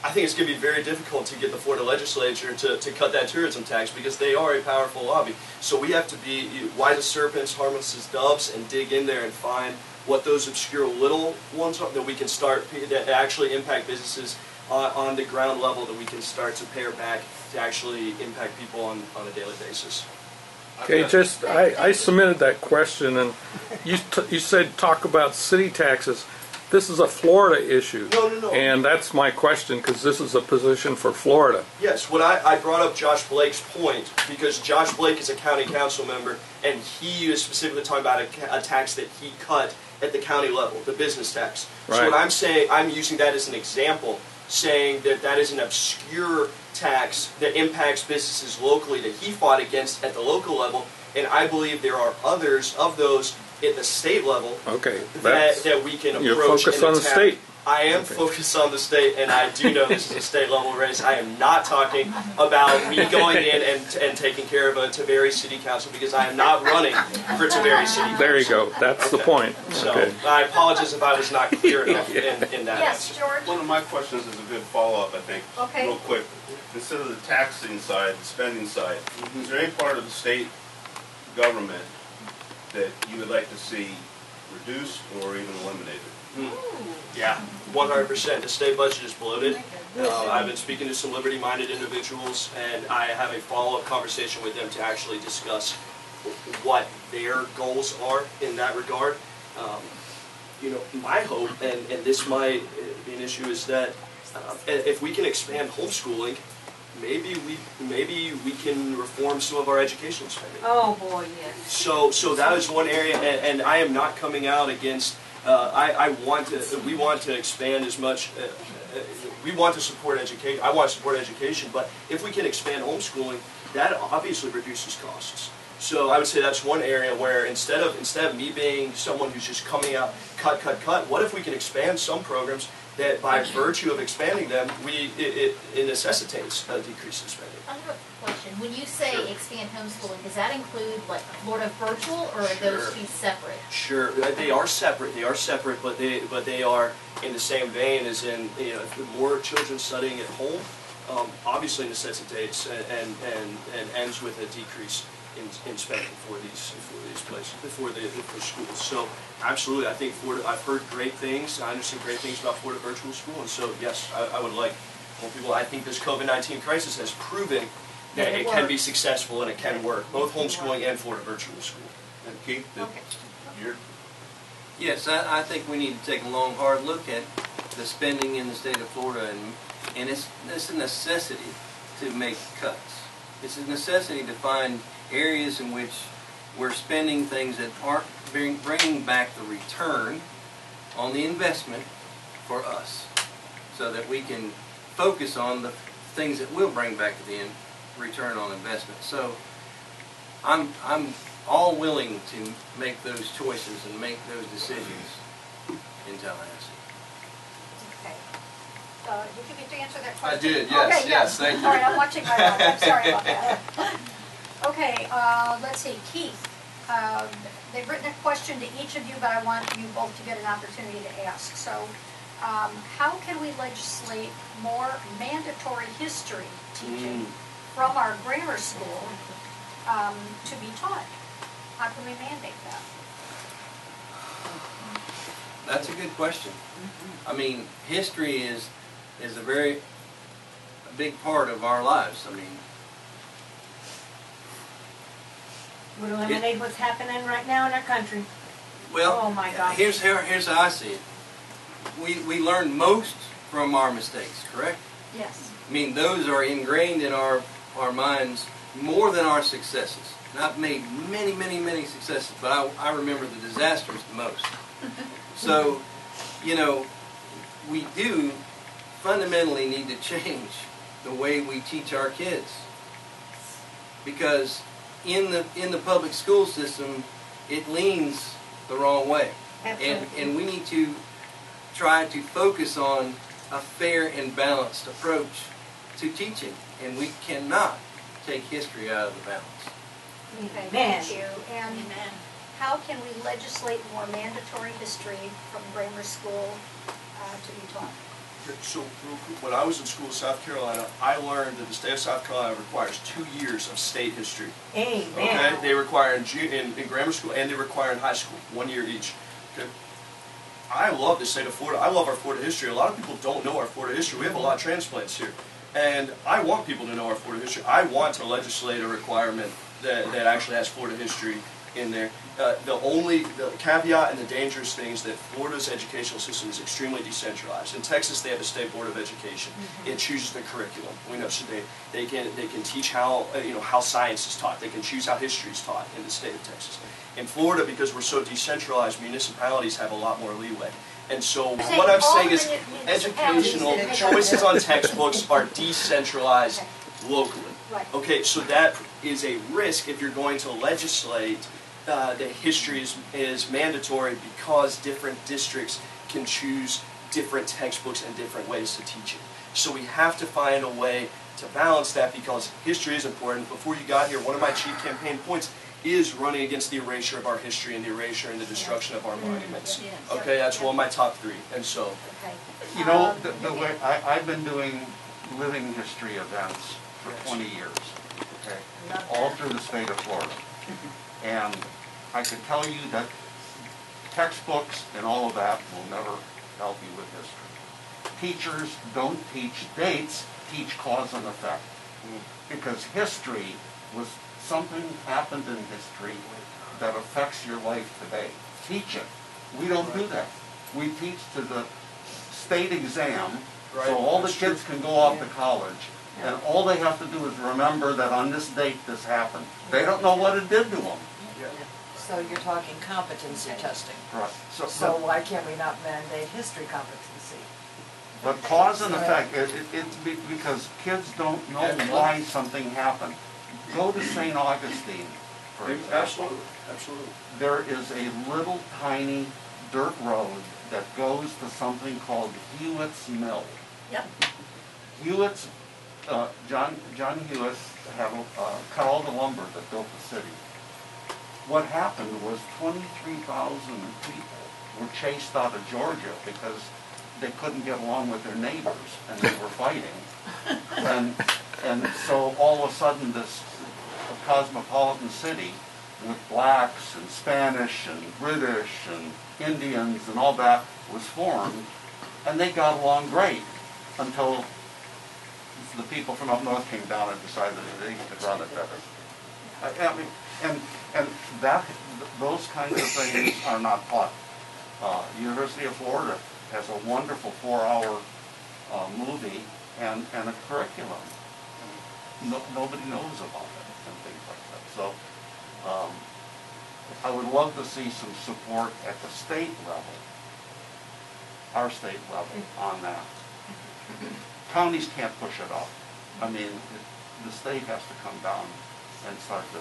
I think it's going to be very difficult to get the Florida legislature to, to cut that tourism tax because they are a powerful lobby. So we have to be wise as serpents, harmless as doves, and dig in there and find what those obscure little ones are that we can start, that actually impact businesses on, on the ground level that we can start to pare back to actually impact people on, on a daily basis. Okay, just, I, I submitted that question and you, t- you said talk about city taxes. This is a Florida issue. No, no, no. And that's my question, because this is a position for Florida. Yes, what I, I brought up Josh Blake's point because Josh Blake is a county council member and he is specifically talking about a, a tax that he cut at the county level, the business tax. So what I'm saying, I'm using that as an example, saying that that is an obscure tax that impacts businesses locally that he fought against at the local level, and I believe there are others of those at the state level Okay, that, that's, that we can approach. you're focused and on the attack. state. I am Okay. focused on the state, and I do know this is a state level race. I am not talking about me going in and, and taking care of a Tavares City Council because I am not running for Tavares City Council. There you go, that's the Okay. point. So Okay. I apologize if I was not clear enough in, in that Yes, answer. George? One of my questions is a good follow-up, I think. Okay. Real quick, instead of the taxing side, the spending side, mm-hmm. is there any part of the state government that you would like to see reduced or even eliminated? Yeah, one hundred percent. The state budget is bloated. Uh, I've been speaking to some liberty-minded individuals, and I have a follow-up conversation with them to actually discuss what their goals are in that regard. Um, you know, my hope, and, and this might uh, be an issue, is that uh, if we can expand homeschooling, maybe we maybe we can reform some of our educational spending. Oh, boy, yes. So, so that is one area, and, and I am not coming out against. Uh, I, I want to. We want to expand as much. Uh, uh, we want to support education. I want to support education, but if we can expand homeschooling, that obviously reduces costs. So I would say that's one area where instead of instead of me being someone who's just coming out cut cut cut, what if we can expand some programs that by virtue of expanding them, we it, it, it necessitates a decrease in spending. I have a question. When you say expand homeschooling, does that include like Florida virtual or are those Sure. two separate? Sure, uh, they are separate. They are separate, but they but they are in the same vein as in you know if more children studying at home, um, obviously necessitates and, and and and ends with a decrease in, in spending for these for these places for the for schools. So absolutely, I think Florida. I've heard great things. I understand great things about Florida virtual school, and so yes, I, I would like more people. I think this COVID nineteen crisis has proven that That it it can be successful and it can work, both homeschooling and Florida virtual school. And Keith, did- Okay. you're, Yes, I, I think we need to take a long, hard look at the spending in the state of Florida, and, and it's, it's a necessity to make cuts. It's a necessity to find areas in which we're spending things that aren't bring, bringing back the return on the investment for us, so that we can focus on the things that will bring back the in, return on investment. So I'm, I'm all willing to make those choices and make those decisions in Tallahassee. Okay. Uh, did you get to answer that question? I did, yes, Okay, yes, thank you. All right, I'm watching my mouth, I'm sorry about that. Okay, uh, let's see, Keith, um, they've written a question to each of you, but I want you both to get an opportunity to ask. So, um, how can we legislate more mandatory history teaching Mm. from our grammar school um, to be taught? How can we mandate that? That's a good question. I mean, history is, is a very, a big part of our lives. I mean, Would eliminate what's happening right now in our country. well, Oh, my gosh. here's how, here's how I see it. We, we learn most from our mistakes, correct? Yes. I mean, those are ingrained in our, our minds more than our successes. And I've made many, many, many successes, but I, I remember the disasters the most. So, you know, we do fundamentally need to change the way we teach our kids. Because in the, in the public school system, it leans the wrong way. And, Absolutely. and we need to try to focus on a fair and balanced approach to teaching. And we cannot take history out of the balance. Okay, Amen. thank you. And how can we legislate more mandatory history from grammar school uh, to be taught? So, when I was in school in South Carolina, I learned that the state of South Carolina requires two years of state history. Amen. Okay, they require in, in, in grammar school and they require in high school, one year each. Okay. I love the state of Florida. I love our Florida history. A lot of people don't know our Florida history. We have a lot of transplants here. And I want people to know our Florida history. I want to legislate a requirement that, that actually has Florida history in there. Uh, the only the caveat and the dangerous thing is that Florida's educational system is extremely decentralized. In Texas, they have a state board of education. It chooses the curriculum. We know so they, they can they can teach how uh, you know how science is taught. They can choose how history is taught in the state of Texas. In Florida, because we're so decentralized, municipalities have a lot more leeway. And so You're saying what I'm saying is educational choices on textbooks are decentralized locally. Right. Okay, so that is a risk if you're going to legislate uh, that history is, is mandatory because different districts can choose different textbooks and different ways to teach it. So we have to find a way to balance that because history is important. Before you got here, one of my chief campaign points is running against the erasure of our history and the erasure and the destruction of our monuments. Okay, that's one of my top three. And so, You know, Um, the, the way, I, I've been doing living history events for twenty years, okay? All through the state of Florida. And I can tell you that textbooks and all of that will never help you with history. Teachers don't teach dates, teach cause and effect. Because history was, something happened in history that affects your life today. Teach it. We don't do that. We teach to the state exam, Right, so all the that's true. kids can go off to college. And all they have to do is remember that on this date this happened. They don't know what it did to them. So you're talking competency testing. Right. So, So why can't we not mandate history competency? But cause and effect, it, it, it's be- because kids don't know why something happened. Go to St. Augustine, for example. absolutely, absolutely. There is a little tiny dirt road that goes to something called Hewitt's Mill. Yep. Hewitt's, uh, John, John Hewitt had, uh, cut all the lumber that built the city. What happened was twenty-three thousand people were chased out of Georgia because they couldn't get along with their neighbors and they were fighting. And, and so all of a sudden this cosmopolitan city with blacks and Spanish and British and Indians and all that was formed, and they got along great until the people from up north came down and decided that they could run it better. I, I mean, and, and that, those kinds of things are not taught. Uh, University of Florida has a wonderful four-hour uh, movie and, and a curriculum. No, nobody knows about it and things like that. So um, I would love to see some support at the state level, our state level on that. Counties can't push it up. I mean, the state has to come down and start to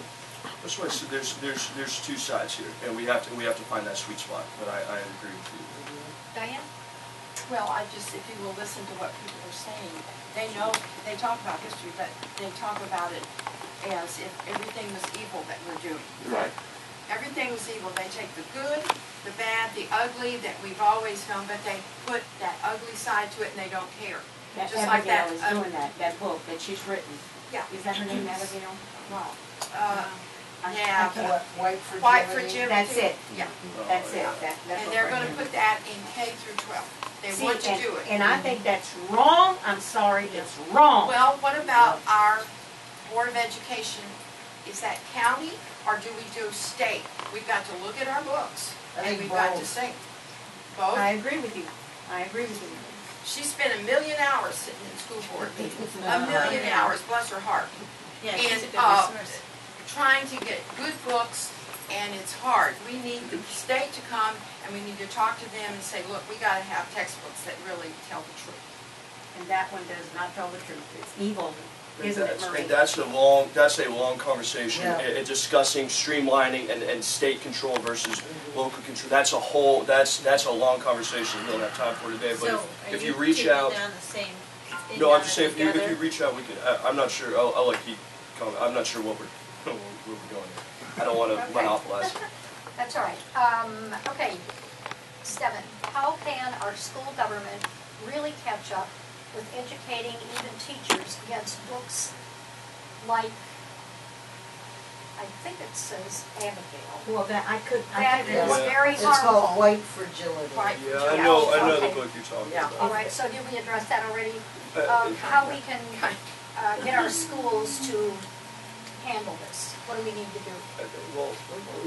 That's why I said there's, there's, there's two sides here, and we have to, we have to find that sweet spot, but I, I agree with you. Diane? Well, I just, if you will listen to what people are saying, they know, they talk about history, but they talk about it as if everything was evil that we're doing. Right. Everything was evil. They take the good, the bad, the ugly that we've always known, but they put that ugly side to it and they don't care. That Just like that, Abigail is uh, doing that, that book that she's written. Yeah. Is that her name, Abigail? No. Uh, I- Yeah, I can't- but- White for White for Jiminy. Jim. That's it, Yeah. that's it, that, that's And they're gonna put that in K through twelve. They See, want to and- do it. And I think that's wrong, I'm sorry, it's wrong. Well, what about our Board of Education? Is that county or do we do state? We've got to look at our books I and think we've got to both. say, both. I agree with you, I agree with you. She spent a million hours sitting in school board meetings, a million hours, bless her heart. Yeah, she's a And, good uh, resource. trying to get good books, and it's hard. We need the state to come, and we need to talk to them and say, look, we gotta have textbooks that really tell the truth. And that one does not tell the truth, it's evil, isn't it, That's- Marie? That's a long, that's a long conversation, Yeah. uh, discussing streamlining and, and state control versus local control. That's a whole, that's, that's a long conversation we don't have time for today, but So, if- if you you reach taking out. down the same thing No, I'm just saying, if you, if you reach out, we could, I, I'm not sure, I'll, I'll let Keith comment, I'm not sure what we're, where we're going. I don't wanna Okay. monopolize. That's all right. Um, okay, seven, how can our school government really catch up with educating even teachers against books like, I think it says Abigail. Well, that, I could, I That could. is Yeah. very It's harmful. called white fragility. Right. Yeah, I know, I know the book you're talking about. Yeah. All about. right, so did we address that already? Uh, Um, how we can, uh, get our schools to handle this? What do we need to do? Uh, Well,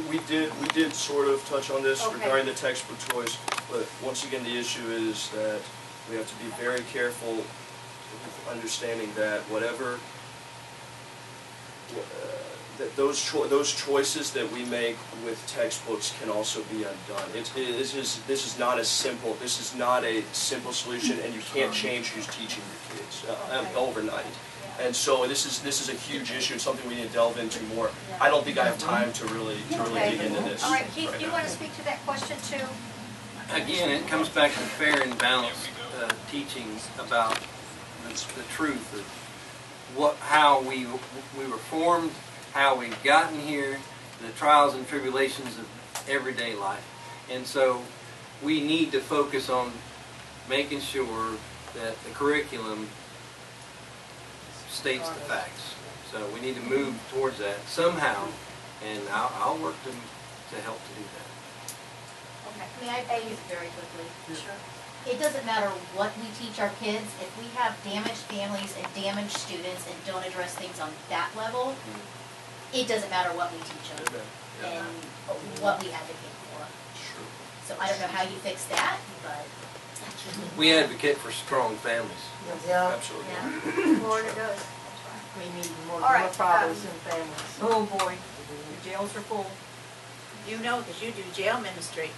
we did, we did sort of touch on this Okay. regarding the textbook choice, but once again, the issue is that we have to be very careful understanding that whatever, uh, that those cho- those choices that we make with textbooks can also be undone. It's, it- this is, this is not a simple, this is not a simple solution, and you can't change who's teaching your kids uh, um, overnight. And so this is, this is a huge issue, it's something we need to delve into more. I don't think I have time to really, to really Okay. dig into this All right, Keith, right you now. want to speak to that question too? Again, it comes back to fair and balanced uh, teachings about the, the truth of what, how we, we were formed, how we've gotten here, the trials and tribulations of everyday life. And so we need to focus on making sure that the curriculum states the facts. So we need to move towards that somehow, and I'll, I'll work to, to help to do that. Okay. May I say this very quickly? Sure. It doesn't matter what we teach our kids, if we have damaged families and damaged students and don't address things on that level, it doesn't matter what we teach them Yeah. and what we advocate for. Sure. So I don't know how you fix that, but We advocate for strong families. Yeah. Absolutely. yeah. Florida does. We need more, All right, more fathers um, and families. Oh, boy, the jails are full. You know, because you do jail ministry.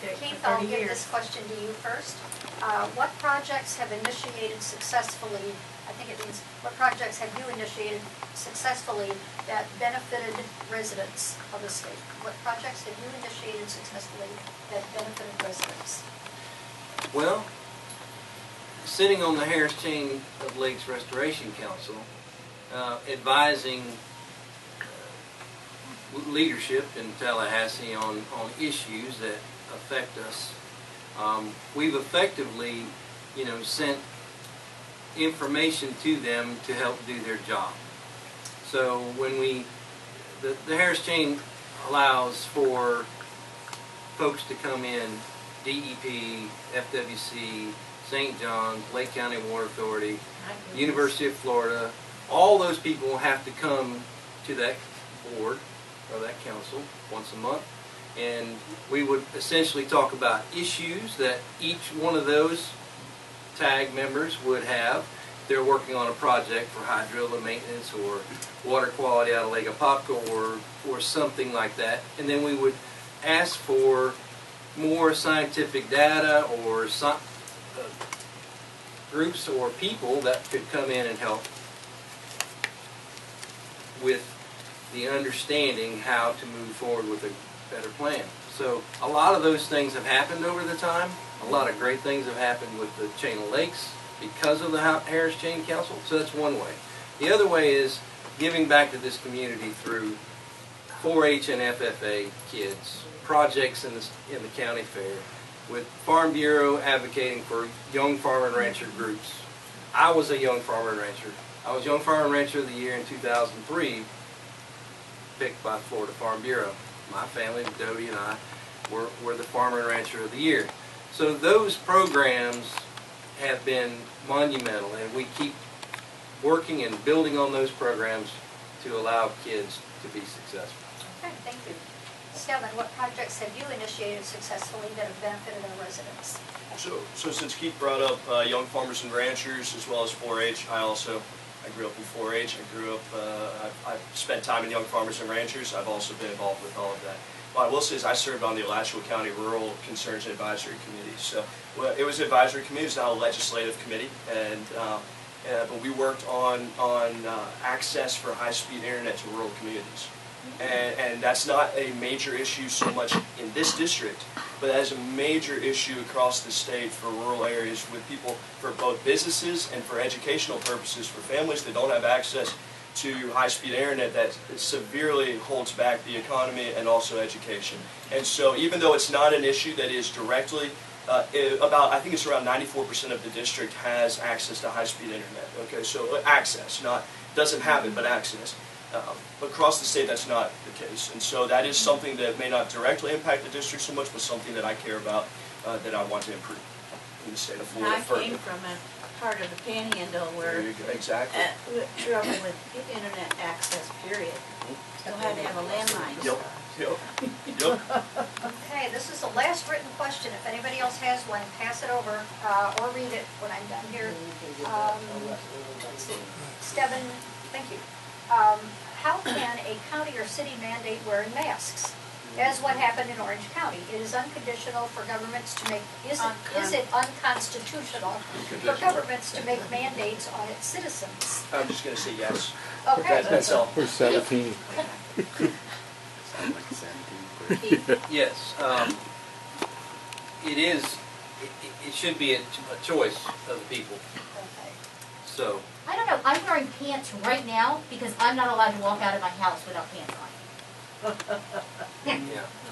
Did it Keith, I'll 30 give years. this question to you first. Uh, What projects have initiated successfully, I think it means, what projects have you initiated successfully that benefited residents of the state? What projects have you initiated successfully that benefited residents? Well, sitting on the Harris Chain of Lakes Restoration Council, uh, advising uh, leadership in Tallahassee on, on issues that affect us. Um, we've effectively, you know, sent information to them to help do their job. So when we, the, the Harris Chain allows for folks to come in, DEP, FWC, St. John's, Lake County Water Authority, University of Florida, all those people will have to come to that board or that council once a month And we would essentially talk about issues that each one of those TAG members would have. They're working on a project for hydrilla maintenance or water quality out of Lake Apopka or, or something like that. And then we would ask for more scientific data or some, uh, groups or people that could come in and help with the understanding how to move forward with a better plan. So a lot of those things have happened over the time. A lot of great things have happened with the Chain of Lakes because of the Harris Chain Council. So that's one way. The other way is giving back to this community through 4-H and FFA kids, projects in the, in the county fair, with Farm Bureau advocating for young farmer and rancher groups. I was a young farmer and rancher. I was Young Farmer and Rancher of the Year in 2003, picked by Florida Farm Bureau. My family, Dodie and I, were, were the Farmer and Rancher of the Year. So those programs have been monumental, and we keep working and building on those programs to allow kids to be successful. Okay, thank you. Stevan, what projects have you initiated successfully that have benefited our residents? So, so since Keith brought up uh, Young Farmers and Ranchers as well as 4-H, I also, I grew up in 4-H. I grew up, uh, I've, I've spent time in Young Farmers and Ranchers. I've also been involved with all of that. What I will say is I served on the Alachua County Rural Concerns Advisory Committee. So well, it was an advisory committee, it's now a legislative committee. And, uh, uh, but we worked on, on uh, access for high-speed internet to rural communities. And, and that's not a major issue so much in this district, but that is a major issue across the state for rural areas with people, for both businesses and for educational purposes, for families that don't have access to high-speed internet that severely holds back the economy and also education. And so even though it's not an issue that is directly uh, about, I think it's around 94% of the district has access to high-speed internet. Okay, so uh, access, not, doesn't have it, but access. Um, Across the state, that's not the case. And so that is something that may not directly impact the district so much, but something that I care about, uh, that I want to improve in the state of Florida I further. came from a part of the panhandle where. Exactly. uh, trouble with internet access, period. Still had to have a landline. Yep, yep, yep. Okay, this is the last written question. If anybody else has one, pass it over uh, or read it when I'm done here. Um, let's see. Stevan, thank you. Um, How can a county or city mandate wearing masks? As what happened in Orange County. It is unconditional for governments to make, is it, is it unconstitutional for governments to make mandates on its citizens? I'm just going to say yes. Okay. That- That's all. We're 17. Yes, um, it is, it, it- it should be a, a choice of the people, Okay. so. I don't know, I'm wearing pants right now because I'm not allowed to walk out of my house without pants on. Yeah.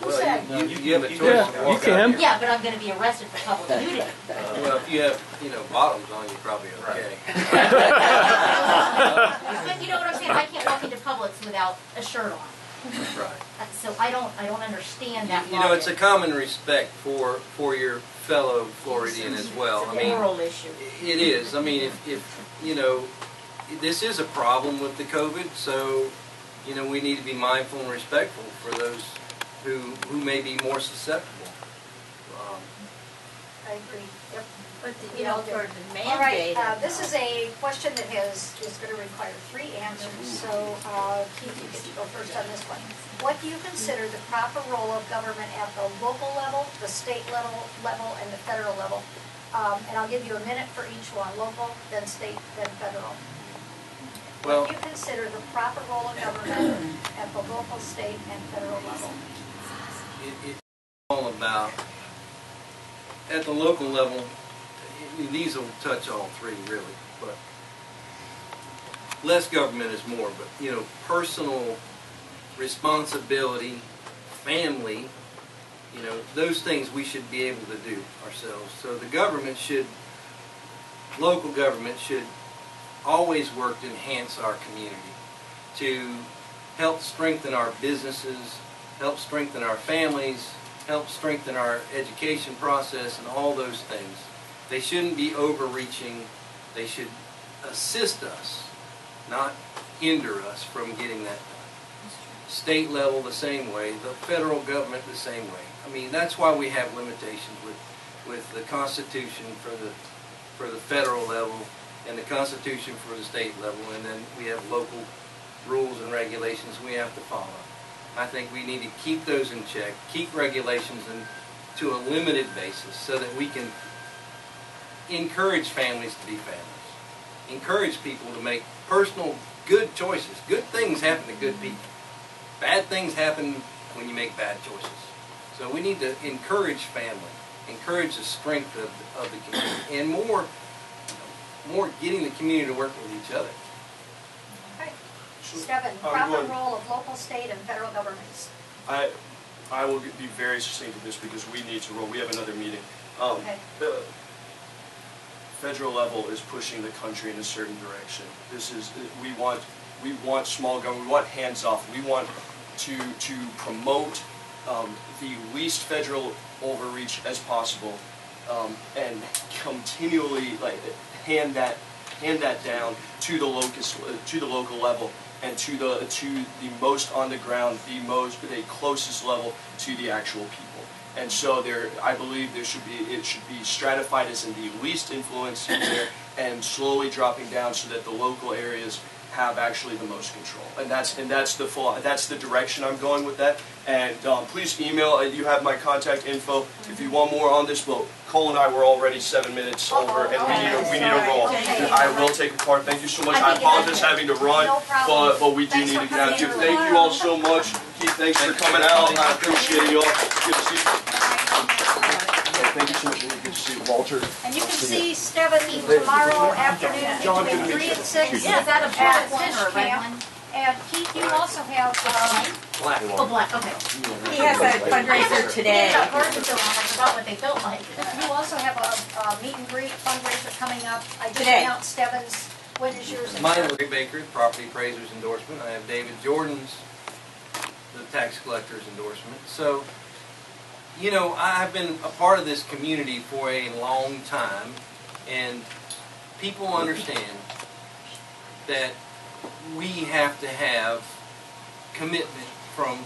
Who Well, said? you, you- you have a choice Yeah, to you walk out can. here. Yeah, but I'm gonna be arrested for public nudity. Well, if you have, you know, bottoms on, you're probably okay. But you know what I'm saying, I can't walk into Publix without a shirt on. Right. Uh, So I don't, I don't understand that You know, it's a common respect for, for your fellow Floridian as well. I It's a mean, issue. It is. I mean, if, if, you know, this is a problem with the COVID, so, you know, we need to be mindful and respectful for those who, who may be more susceptible. Um, I agree. Yep. But the, you know, all for the All right, uh, this is a question that has, is going to require three answers, so uh, Keith, you get to go first on this one. What do you consider the proper role of government at the local level, the state level, level, and the federal level? Um, And I'll give you a minute for each one, local, then state, then federal. Well, What do you consider the proper role of government at the local, state, and federal level? it, it's all about, at the local level, I mean, these will touch all three really, but less government is more, but, you know, personal responsibility, family, you know, those things we should be able to do ourselves. So the government should, local government should always work to enhance our community, to help strengthen our businesses, help strengthen our families, help strengthen our education process and all those things. They shouldn't be overreaching. They should assist us, not hinder us from getting that done. state level the same way, the federal government the same way. I mean, that's why we have limitations with, with the Constitution for the, for the federal level and the Constitution for the state level, and then we have local rules and regulations we have to follow. I think we need to keep those in check, keep regulations in, to a limited basis so that we can encourage families to be families. Encourage people to make personal good choices. Good things happen to good people. Bad things happen when you make bad choices. So we need to encourage family, encourage the strength of, of the community, and more, more getting the community to work with each other. Okay. Stevan, I'm proper going- role of local, state, and federal governments. I, I will be very succinct with this because we need to roll. We have another meeting. Um, Okay. The federal level is pushing the country in a certain direction. This is, we want, we want small government, we want hands-off. We want to, to promote um, the least federal overreach as possible um, and continually like hand that, hand that down to the locus, to the local level and to the, to the most on the ground, the most, the closest level to the actual people. And so there, I believe there should be, it should be stratified as in the least influence in there and slowly dropping down so that the local areas have actually the most control. And that's, and that's the full, that's the direction I'm going with that. And um, please email, uh, you have my contact info. If you want more on this, well, Cole and I were already seven minutes over and we need a, we need a roll. Okay. I will take a part, thank you so much. I I apologize having to run, No but, but we do Thanks need to get out coming here. Thank you all so much. Keith, thanks for coming out. I appreciate you all. Good to see you. Thank you so much. Good to see you, Walter. And you can see Stevan tomorrow afternoon John, between good three and six Yeah, is that a at black one Fish or a red Camp. one? And Keith, you also have, um, Black. Oh, black, okay. He has a fundraiser today. They got Gordonsville on, I forgot what they felt like. you also have a, a meet and greet fundraiser coming up. I just Today. announced Stevan's, when is yours? Mine is Rick Baker, property appraiser's endorsement. I have David Jordan's, the tax collector's endorsement. So, you know, I've been a part of this community for a long time, and people understand that we have to have commitment from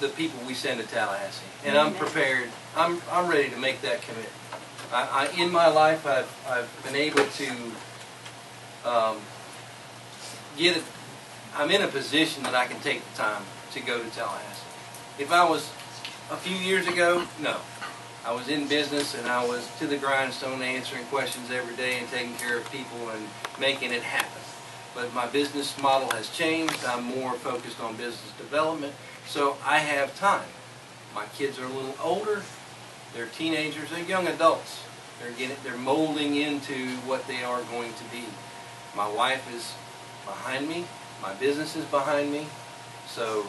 the people we send to Tallahassee. And I'm prepared, I'm, I'm ready to make that commitment. I, I, in my life, I've, I've been able to um, get it, I'm in a position that I can take the time to go to Tallahassee. If I was a few years ago, no. I was in business and I was to the grindstone answering questions every day and taking care of people and making it happen. But my business model has changed. I'm more focused on business development, so I have time. My kids are a little older. They're teenagers. They're young adults. They're getting, they're molding into what they are going to be. My wife is behind me. My business is behind me. So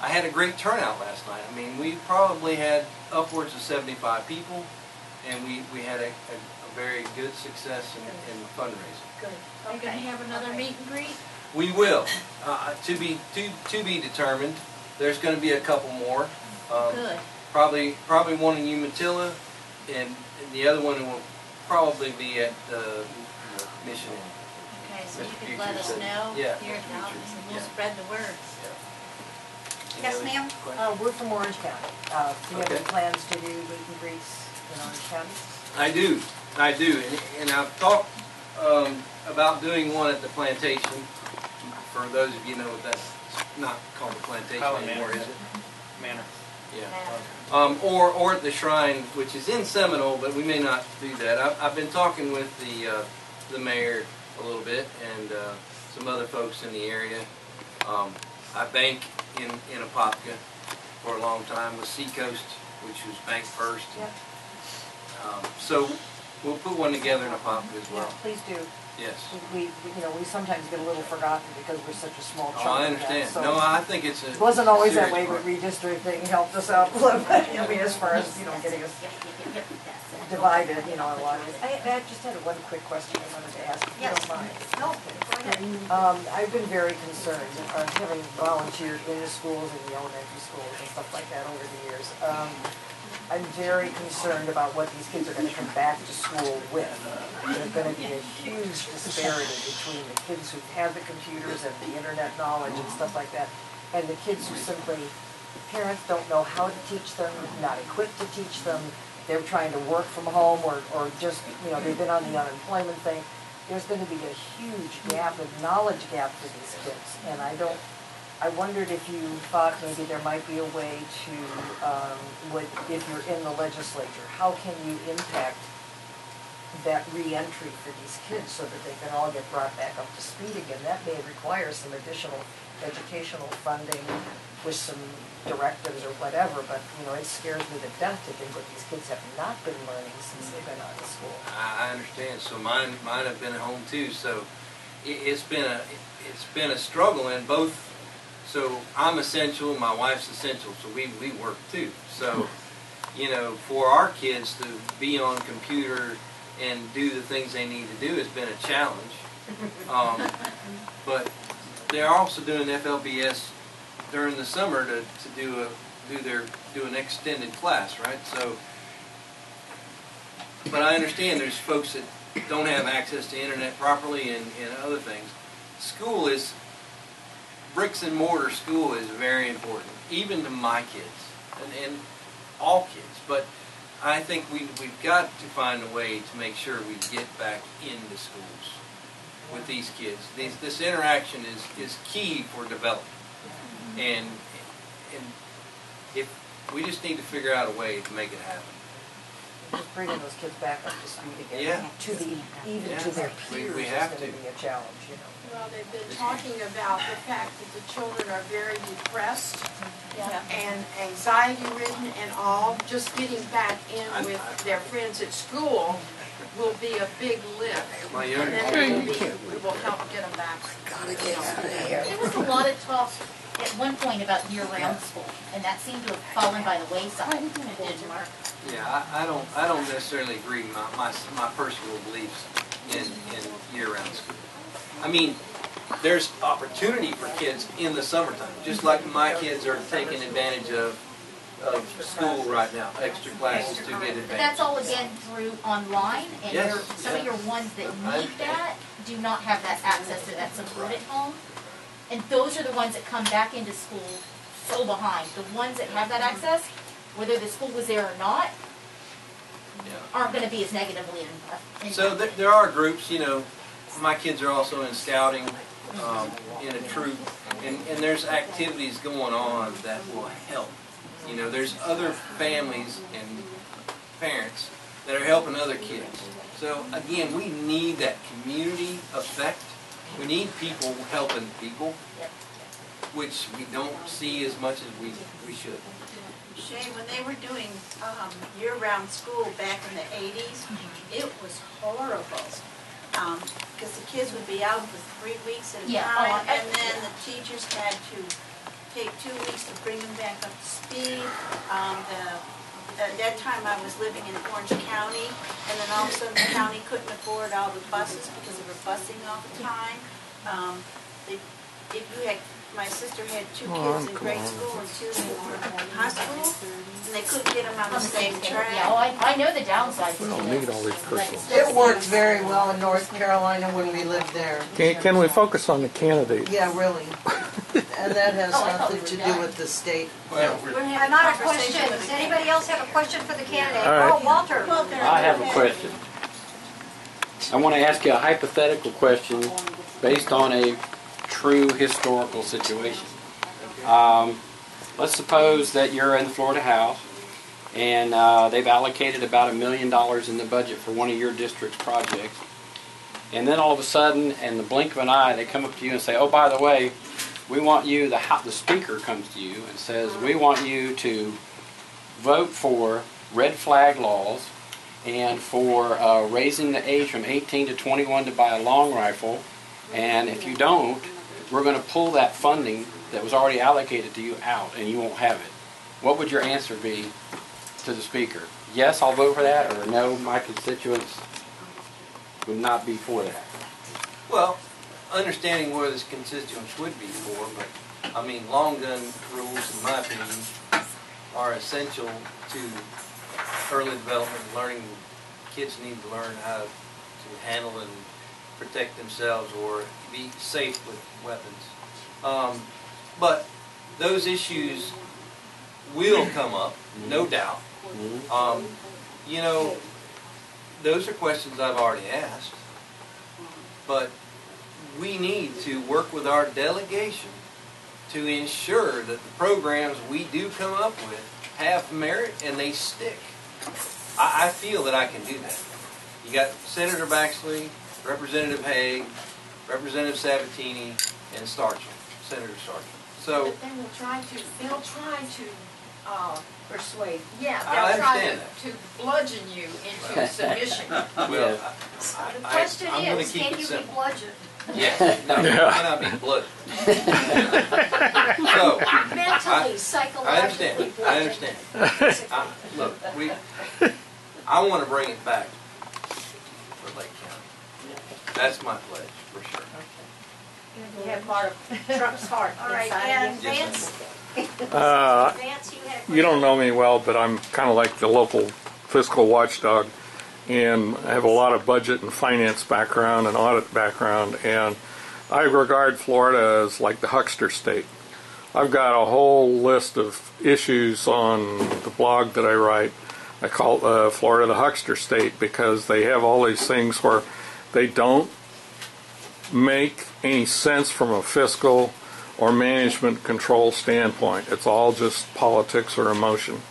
I had a great turnout last night. I mean, we probably had upwards of 75 people, and we, we had a, a, a very good success in, in fundraising. Good. Are you gonna have another Okay. meet and greet? We will. Uh, to be to, to be determined. There's going to be a couple more. Um, Good. Probably probably one in Umatilla, and, and the other one will probably be at uh, Mission Okay, so you Mr. can let us said- know yeah, here at the office and we'll yeah. spread the word. Any Yes, ma'am? Uh, we're from Orange County. Uh, do you have any Okay. plans to do meet and greets in Orange County? I do, I do, and, and I've talked um, about doing one at the plantation. For those of you know, that's not called the plantation Highland anymore, Manor. is it? Manor. Yeah. Um, or, or at the shrine, which is in Seminole, but we may not do that. I've, I've been talking with the, uh, the mayor a little bit and, uh, some other folks in the area. Um, I bank in, in Apopka for a long time with Seacoast, which was Bank First. Yep. Um, so we'll put one together in Apopka as Yeah, well. please do. Yes. We, we- you know, we sometimes get a little forgotten because we're such a small Oh, chunk I of that, understand. so- No, I think it's a. It wasn't always that way, serious but redistricting helped us out a little bit, I mean, as far as, you know, getting us Divided, you know, a lot of it. I, I just had one quick question I wanted to ask, if you Yes. don't mind. No, go ahead. Um, I've been very concerned, uh, having volunteered in the schools and the elementary schools and stuff like that over the years. Um, I'm very concerned about what these kids are gonna come back to school with. There's gonna be a huge disparity between the kids who've had the computers and the internet knowledge and stuff like that, and the kids who simply, parents don't know how to teach them, not equipped to teach them, they're trying to work from home or, or just, you know, they've been on the unemployment thing. There's gonna be a huge gap, a knowledge gap for these kids, and I don't, I wondered if you thought maybe there might be a way to, um, would, if you're in the legislature, how can you impact that reentry for these kids so that they can all get brought back up to speed again? That may require some additional educational funding with some directives or whatever, but, you know, it scares me to death to think what these kids have not been learning since they've been out of school. I, I understand, so mine, mine have been at home too, so it, it's been a, it's been a struggle in both, so I'm essential, my wife's essential, so we, we work too. So, you know, for our kids to be on computer and do the things they need to do has been a challenge. Um, but they're also doing FLVS during the summer to, to do a, do their, do an extended class, right? So, but I understand there's folks that don't have access to internet properly and, and other things. School is, bricks and mortar school is very important, even to my kids and, and all kids. But I think we, we've got to find a way to make sure we get back into schools with these kids. This interaction is, is key for development. And, and if, we just need to figure out a way to make it happen. Just bringing those kids back up to speed again. Yeah. To the, even Yeah. to their We- peers we is have gonna to. be a challenge, you know. Well, they've been talking about the fact that the children are very depressed and anxiety ridden and all. Just getting back in with their friends at school will be a big lift. My And younger then it will be, it will help get them back. There was a lot of talk at one point about year-round school, and that seemed to have fallen by the wayside in Denmark. Yeah, I, I don't, I don't necessarily agree, my, my, my personal beliefs in, in year-round school. I mean, there's opportunity for kids in the summertime, just like my kids are taking advantage of, of school right now, extra classes to get advantage. But that's all again through online, and Yes, your, some of yeah. your ones that I need that do not have that access to that support at home. And those are the ones that come back into school so behind. The ones that have that access, whether the school was there or not, Yeah. aren't gonna be as negatively impacted. So there, there are groups, you know, my kids are also in scouting, um, in a troop, and, and there's activities going on that will help. You know, there's other families and parents that are helping other kids. So again, we need that community effect. We need people helping people, which we don't see as much as we, we should. Shay, when they were doing um, year-round school back in the eighties, it was horrible. Because the kids would be out for three weeks at a Yeah, time, oh, and then the teachers had to take two weeks to bring them back up to speed. Um, the- At that time, I was living in Orange County, and then all of a sudden, the county couldn't afford all the buses because they were busing all the time. Um, they- If you had, my sister had two Oh, kids in grade on. school and two in high school, and they couldn't get them on the same track. Yeah, oh, I, I know the downsides. We don't need all these crystals. It worked very well in North Carolina when we lived there. Can, can we focus on the candidate? Yeah, really. And that has Oh, I thought we nothing to were do done. with the state. Well, We're having I'm out of conversation questions. with the- Anybody else have a question for the candidate? All right. Oh, Walter. Walter, I have go a question. I want to ask you a hypothetical question based on a true historical situation. Um, let's suppose that you're in the Florida House and uh, they've allocated about a million dollars in the budget for one of your district's projects. And then all of a sudden, in the blink of an eye, they come up to you and say, "Oh, by the way, we want you." The the speaker comes to you and says, "We want you to vote for red flag laws and for uh, raising the age from 18 to 21 to buy a long rifle. And if you don't, we're going to pull that funding that was already allocated to you out, and you won't have it." What would your answer be to the speaker? Yes, I'll vote for that, or no, my constituents would not be for that. Well, understanding where this constituents would be for, but, I mean, long gun rules, in my opinion, are essential to early development, learning, kids need to learn how to handle and protect themselves or be safe with weapons. Um, but those issues will come up, no doubt. Um, you know, those are questions I've already asked. But we need to work with our delegation to ensure that the programs we do come up with have merit and they stick. I, I feel that I can do that. You got Senator Baxley, Representative Hage, Representative Sabatini, and Stargel, Senator Stargel. So But then we'll try to, they'll try to, uh, Persuade. yeah, I they'll try understand to, to bludgeon you into submission. well, I, The I, question I'm going is, to keep can it you be simple. bludgeoned? Yes, no, you Yeah. cannot be blooded. so, Mentally, I psychologically understand. I understand. I, look, we. I want to bring it back for Lake County. That's my pledge for sure. You have part of Trump's heart All inside and you. Vance, Uh, Vance, you had You don't know me well, but I'm kind of like the local fiscal watchdog, and I have a lot of budget and finance background and audit background, and I regard Florida as like the huckster state. I've got a whole list of issues on the blog that I write. I call uh, Florida the huckster state because they have all these things where they don't make any sense from a fiscal or management control standpoint. It's all just politics or emotion.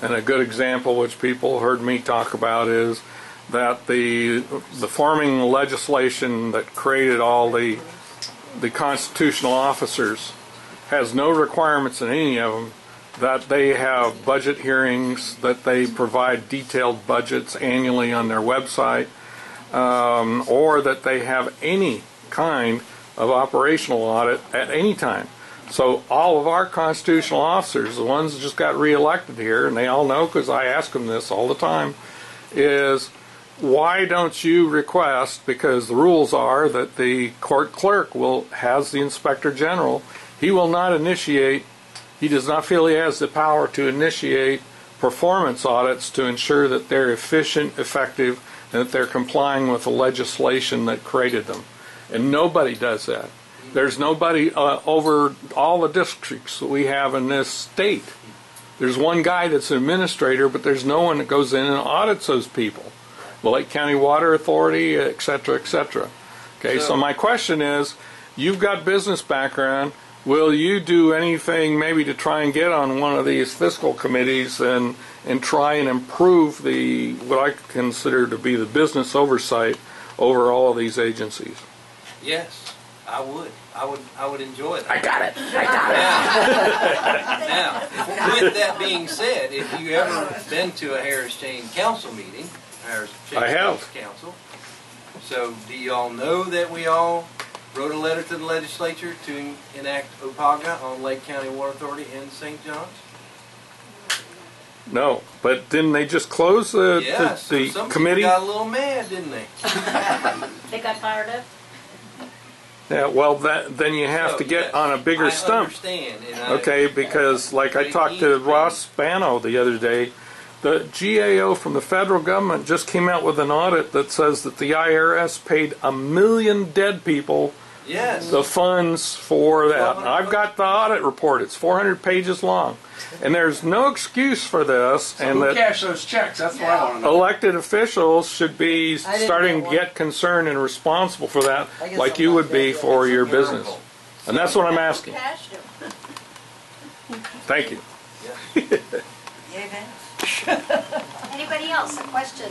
And a good example, which people heard me talk about, is that the the forming legislation that created all the the constitutional officers has no requirements in any of them that they have budget hearings, that they provide detailed budgets annually on their website, um, or that they have any kind of operational audit at any time. So all of our constitutional officers, the ones that just got reelected here, and they all know because I ask them this all the time, is why don't you request, because the rules are that the court clerk will, has the inspector general, he will not initiate, he does not feel he has the power to initiate performance audits to ensure that they're efficient, effective, and that they're complying with the legislation that created them. And nobody does that. There's nobody uh, over all the districts that we have in this state. There's one guy that's an administrator, but there's no one that goes in and audits those people. The Lake County Water Authority, et cetera, et cetera. Okay, so So- my question is, you've got business background. Will you do anything maybe to try and get on one of these fiscal committees and and try and improve the what I consider to be the business oversight over all of these agencies? Yes, I would. I would. I would enjoy that. I got it. I got it. Now, now, with that being said, if you ever been to a Harris Chain Council meeting, Harris Chain I have. Council, so do y'all know that we all wrote a letter to the legislature to enact OPAGA on Lake County Water Authority and St. John's? No, but didn't they just close the, yeah, so the, some the committee? people got a little mad, didn't they? They got fired up? Yeah, well, that then you have So, to get yes, on a bigger I stump. understand, and I- Okay, because like I talked to to Ross Spano the other day, the GAO from the federal government just came out with an audit that says that the IRS paid a million dead people Yes. the funds for that. I've got the audit report. It's 400 pages long. And there's no excuse for this So and who that cashed those checks? That's what I want to know. elected officials should be didn't starting get to one. get concerned and responsible for that I guess like I'm you not would be dead yet. for your Miracle. business. And that's what I'm asking. Cashed him. Thank you. Yay, Vance? Anybody else, a question?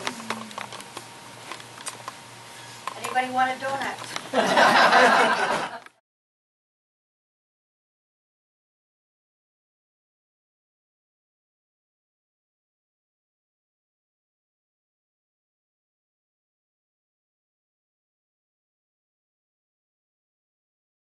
Anybody want a donut?